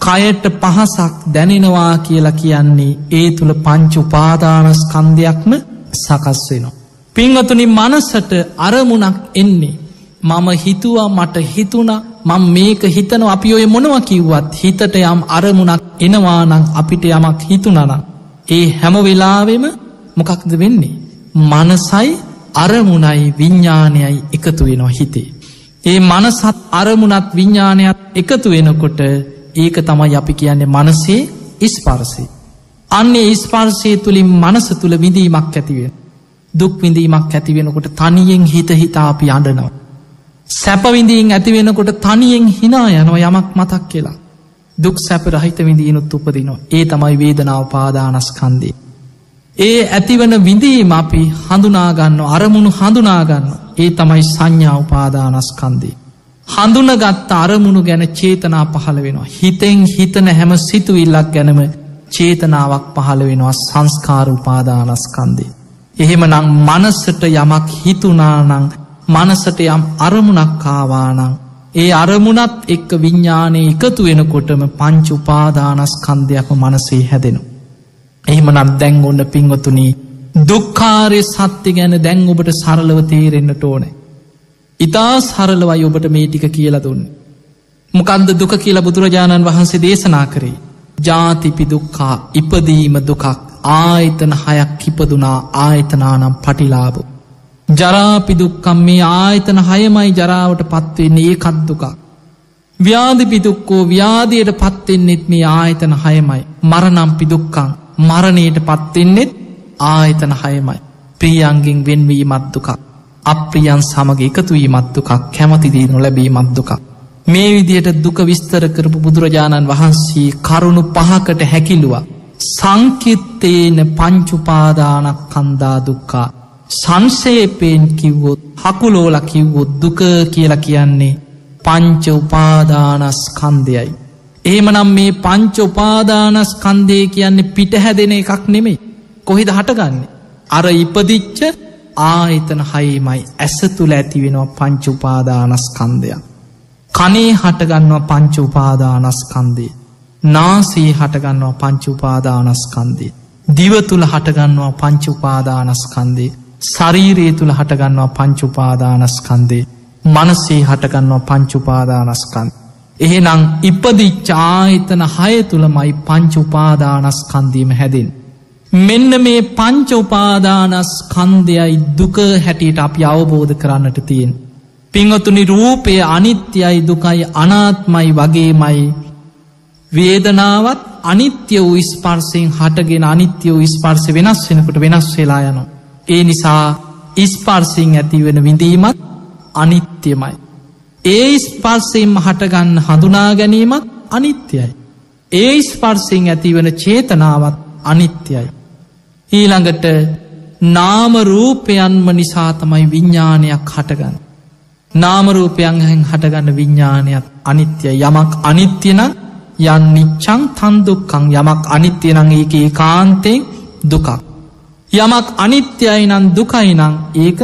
කයට පහසක් දැනෙනවා කියලා කියන්නේ ඒ තුළ පංච උපාදානස්කන්දයක්ම සකස් වෙනවා. පිංහතුනි මනසට අරමුණක් එන්නේ මම හිතුවා මට හිතුණ මං මේක හිතන අපි ඔය මොනව කිව්වත් හිතට යම් අරමුණක් එනවානං අපිට යමක් හිතුනන. ඒ හැම වෙලාවෙම මොකක්ද වෙන්නේ. මනසයි අරමුණයි විඤ්ඥානයයි එකතු වෙනවා හිතේ. ඒ මනසත් අරමුණත් විඤ්ඥානයක් එකතු වෙනකොට ඒක තමයි අපි කියන්නේ මනසේ ඉස්පර්සේ. අන්නේ ඉස්පර්සය තුළින් මනස තුළ විඳීමක් ඇතිවෙන. දුක් විඳීමක් ඇතිවෙනකොට තනියෙන් හිත හිතා අපි අඩනවා. සැපවිඳීන් ඇතිවෙනකොට තනියෙන් හිනා යනව යමක් මතක් කියලා. දුක් සැප රහිත විඳීනුත් උපදිනවා. ඒ තමයි වේදනාව පාදානස්කන්දේ. ඒ ඇතිවන විඳීම අපි හඳුනාගන්න අරමුණු හඳුනාගන්න ඒ තමයි සංඥා උපාදානස්කන්දේ. හඳුනගත්ත අරමුණු ගැන චේතනා පහළ වෙනවා. හිතෙන් හිතන හැම සිතුවිල්ලක් ගැනම චේතනාවක් පහළ වෙනවා සංස්කාර උපාදානස්කන්දේ. එහෙම නං මනසට යමක් හිතුනානං මනසට යම් අරමුණක්කාවානං ඒ අරමුණත් එක්ක විඤ්ඥානය එකතු වෙනකොටම පංච උපාදානස්කන්දයක්ම මනසේ හැදෙනු. එහෙම නම් දැන් ඔන්න පින්වතුනී දුක්කාරය සත්‍ය ගැන දැන් ඔබට සරලව තේරෙන්න්නට ඕනෑ. ඉතා සරලවයි ඔබට මේ ටික කියල දුන්න. මොකන්ද දුක කියලා බුදුරජාණන් වහන්සේ දේශනා කරේ. ජාතිපි දුක්කා ඉපදීම දුකක් ආයතන හයක් කිපදුනා ආයතනානම් පටිලාබ. ජරාපිදුක්කම් මේ ආයතන හයමයි ජරාවට පත්වවෙන්නේ ඒකත් දුකක්. ව්‍යාධිපිදුක්කෝ ව්‍යාධයට පත්වෙන්නෙත් මේ ආයතන හයමයි. මරනම් පිදුක්කං මරණයට පත්වෙන්නෙත් ආයතන හයමයි. ප්‍රියන්ගෙන් වෙන්වීමත් දුකක්. අප්‍රියන් සමග එකතුවීමත් දුකක්. කැමතිදී නොලැබීමත් දුකක්. මේ විදියට දුක විස්තර කරපු බුදුරජාණන් වහන්සේ කරුණු පහකට හැකිලුවා. සංකිත්තේන පංචුපාදානක් කන්දා දුක්කා සංසේපයෙන් කිව්වොත් හකුලෝල කිව්වොත් දුක කියලා කියන්නේ පංච උපාදානස්කන්දයයි. ඒමනම් මේ පංච උපාදානස්කන්දය කියන්නේ පිට හැදෙන එකක් නෙමෙයි. කොහිද හටගන්නේ. අර ඉපදිච්ච ආහිතන හයිමයි ඇස තුළ ඇතිවෙනවා පංච උපාදානස්කන්දයක්. කනේ හටගන්නවා පංච උපාදානස්කන්දේ. නාසේ හටගන්නවා පංච උපාදානස්කන්දේ. දිව තුළ හටගන්නවා පංච උපාදානස්කන්දේ. ශරීරයේ තුළ හටගන්නවා පංච උපාදානස්කන්දේ. මනසේ හටගන්නවා පංචුපාදානස්කන්. එහෙනං ඉපදිච්චාහිතන හය තුළමයි පංචුපාදානස්කන්දීම හැදෙන්. මෙන්න මේ පංච උපාදානස්කන්දයයි දුක හැටියට අපි අවබෝධ කරන්නට තියෙන්. පිංහතුනි රූපය අනිත්‍යයි දුකයි අනාත්මයි වගේමයි වේදනාවත් අනිත්‍ය වූ ස්පර්සයෙන් හටගෙන අනිත්‍ය වූ ස්පර්ස වෙනස් වෙනකට වෙනස් වෙලා යනවා. ඒ නිසා ඉස්පර්සිං ඇතිවෙන විඳීමත් අනිත්‍යමයි. ඒ ස්පර්සයෙන්ම හටගන්න හඳුනා ගැනීමත් අනිත්‍යයි. ඒ ස්පර්සිං ඇතිවන චේතනාවත් අනිත්‍යයි. ඊළඟට නාමරූපයන්ම නිසා තමයි විඤ්ඥානයක් හටගන්න. නාමරූපයන් හැන් හටගන්න විඤ්ඥානයක් අනිත්‍යය යමක් අනිත්‍යන යන් නිච්චං තන්දුක්කං යමක් අනිත්‍යනං ඒක ඒ කාන්තෙන් දුකක්. යමක් අනිත්‍යයි නම් දුකයි නං ඒක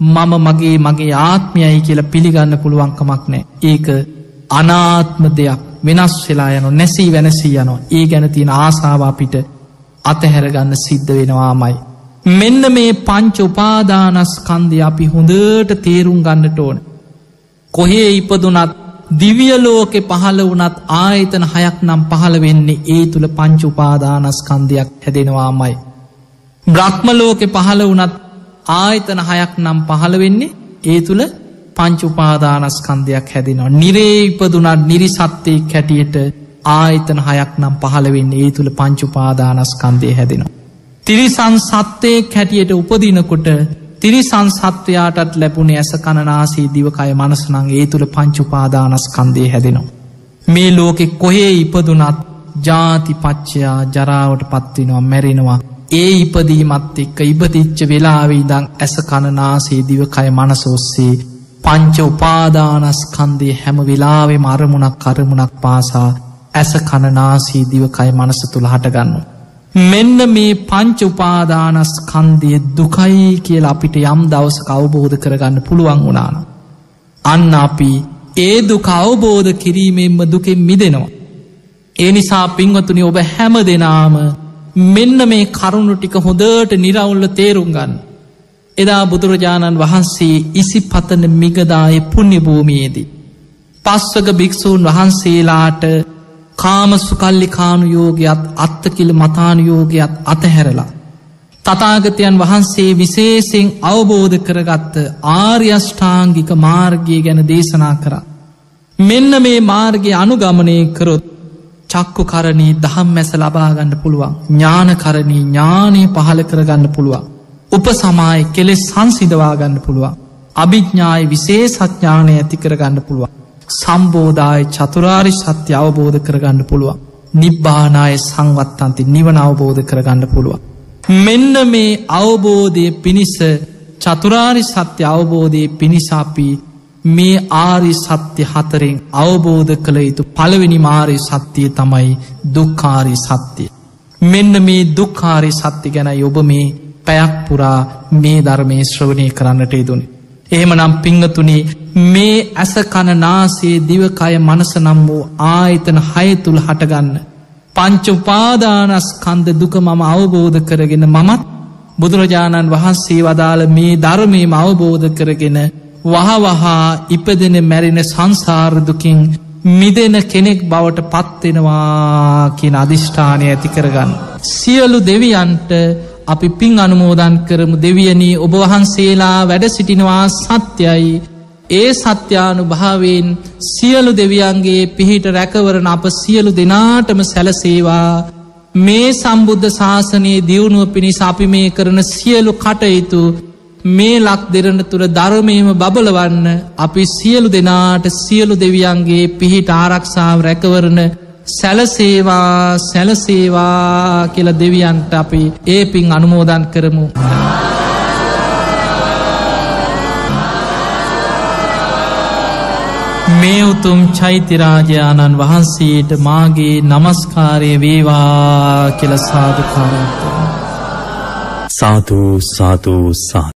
මම මගේ මගේ ආත්මයයි කියලා පිළිගන්න පුළුවන්කමක් නෑ. ඒක අනාත්ම දෙයක් වෙනස් වෙලා යන නැසී වෙනසී යනවා ඒ ගැන තියෙන ආසාාව අපිට අතහැරගන්න සිද්ධ වෙනවාමයි. මෙන්න මේ පංච උපාදානස්කන්දය අපි හොඳට තේරුම් ගන්නට ඕන. කොහේ ඉපදුනත් දිවියලෝකෙ පහළ වනත් ආයතන හයක් නම් පහළ වෙන්නේ ඒ තුළ පංච උපාදානස්කන්දයක් හැදෙනවාමයි. බ්‍රහ්මලෝකෙ පහළ වනත් ආයතන හයක් නම් පහළ වෙන්නේ ඒ තුළ පංචුපාදානස්කන්දයක් හැදෙනවා. නිරේ ඉපදුනත් නිරිසත්තයෙක් හැටියට ආයතන හයක් නම් පහළ වෙන්න ඒ තුළ පංචුපාදානස්කන්දය හැදෙනවා. තිරිසන් සත්‍යයෙක් හැටියට උපදිනකොට තිරිසන් සත්වයාටත් ලැබුණේ ඇස කණනාසේ දිවකය මනසනං ඒ තුළ පංචුපාදානස්කන්දය හැදෙනවා. මේ ලෝකෙ කොහේ ඉපදුනත් ජාතිපච්චයා ජරාවට පත්වෙනවා මැරෙනවා ඒ ඉපදීමත් එක්ක ඉපතිච්ච වෙලාවෙයිදං ඇස කණනාසේ දිවකය මනසොස්සේ පංච උපාදානස්කන්දය හැම වෙලාවෙ මරමුණක් කරමුණක් පාසා ඇස කණනාසේ දිවකය මනස තුළ හටගන්න. මෙන්න මේ පංච උපාදානස්කන්දය දුකයි කියල අපිට යම් දවස අවබෝධ කරගන්න පුළුවන් වුණාන. අන්න අපි ඒ දුක අවබෝධ කිරීමෙන්ම දුකෙන් මිදෙනවා. ඒ නිසා පින්වතුනි ඔබ හැම දෙනාම මෙන්න මේ කරුණු ටික හොඳට නිරවුල්ල තේරුම් ගන්න. එදා බුදුරජාණන් වහන්සේ ඉසි පතන මිගදාය පුුණ්‍යභූමියේදී. පස්වක භික්‍ෂූන් වහන්සේලාට කාමසුකල්ලි කානුයෝගයත් අත්තකිල මතානුයෝගයත් අතහැරලා. තතාගතයන් වහන්සේ විශේෂෙන් අවබෝධ කරගත්ත ආර්යෂ්ඨාංගික මාර්ගය ගැන දේශනා කර. මෙන්න මේ මාර්ගය අනුගමනය කරොත් චක්කු කරණී දහම් මැස ලබාගන්න පුළුවන් ඥානකරණී ඥානය පහල කරගන්න පුළුවන්. උප සමාය කෙලෙස් සංසිදවාගන්න පුළුවන්. අභිඥ්ඥායි විසේ සඥානය ඇති කරගන්න පුළුවන්. සම්බෝධාය චතුරාරි සත්‍ය අවබෝධ කරගන්න පුළුවන්. නිබ්බානාය සංවත්තන්ති නිවන අවබෝධ කරගන්න පුළුවන්. මෙන්න මේ අවබෝධය පිණිස චතුරාරි සත්‍ය අවබෝධය පිණිසාපී මේ ආරි සත්‍ය හතරෙන් අවබෝධ කළ යුතු පළවෙනි මාරි සත්‍යය තමයි දුක්කාරි සත්‍යය. මෙන්න මේ දුක්කාරි සත්‍ය ගැනයි ඔබ මේ පැයක් පුරා මේ ධර්මය ශ්‍රවණය කරන්නට යුතුනි. එහෙම නම් පිංහතුනි මේ ඇස කණ නාසේ දිවකය මනස නම් වූ ආයතන හයතුළ හටගන්න. පංච උපාදානස්කන්ද දුක මම අවබෝධ කරගෙන මමත් බුදුරජාණන් වහන්සේ වදාළ මේ ධර්මයම අවබෝධ කරගෙන වහවහා ඉපදෙන මැරෙන සංසාරදුකින් මිදෙන කෙනෙක් බවට පත්වෙනවා කියන අධිෂ්ඨානය ඇති කරගන්න. සියලු දෙවියන්ට අපි පින් අනුමෝදන් කරමු. දෙවියනී ඔබ වහන්සේලා වැඩ සිටිනවා සත්‍යයි. ඒ සත්‍යානු භාවෙන් සියලු දෙවියන්ගේ පිහිට රැකවරන අප සියලු දෙනාටම සැලසේවා. මේ සම්බුද්ධ ශාසනයේ දියුණුව පිණිස අපි මේ කරන සියලු කටයුතු මේ ලක් දෙරන තුර ධර්මයම බබලවන්න අපි සියලු දෙනාට සියලු දෙවියන්ගේ පිහිට ආරක්ෂාව රැකවරණ සැලසේවා සැලසේවා කියල දෙවියන්ට අපි ඒ පින් අනුමෝදන් කරමු. මේ උතුම් චෛතිරාජයාණන් වහන්සේට මාගේ නමස්කාරය වේවා කියල සාධකාරත. සාධූ සාධූ සා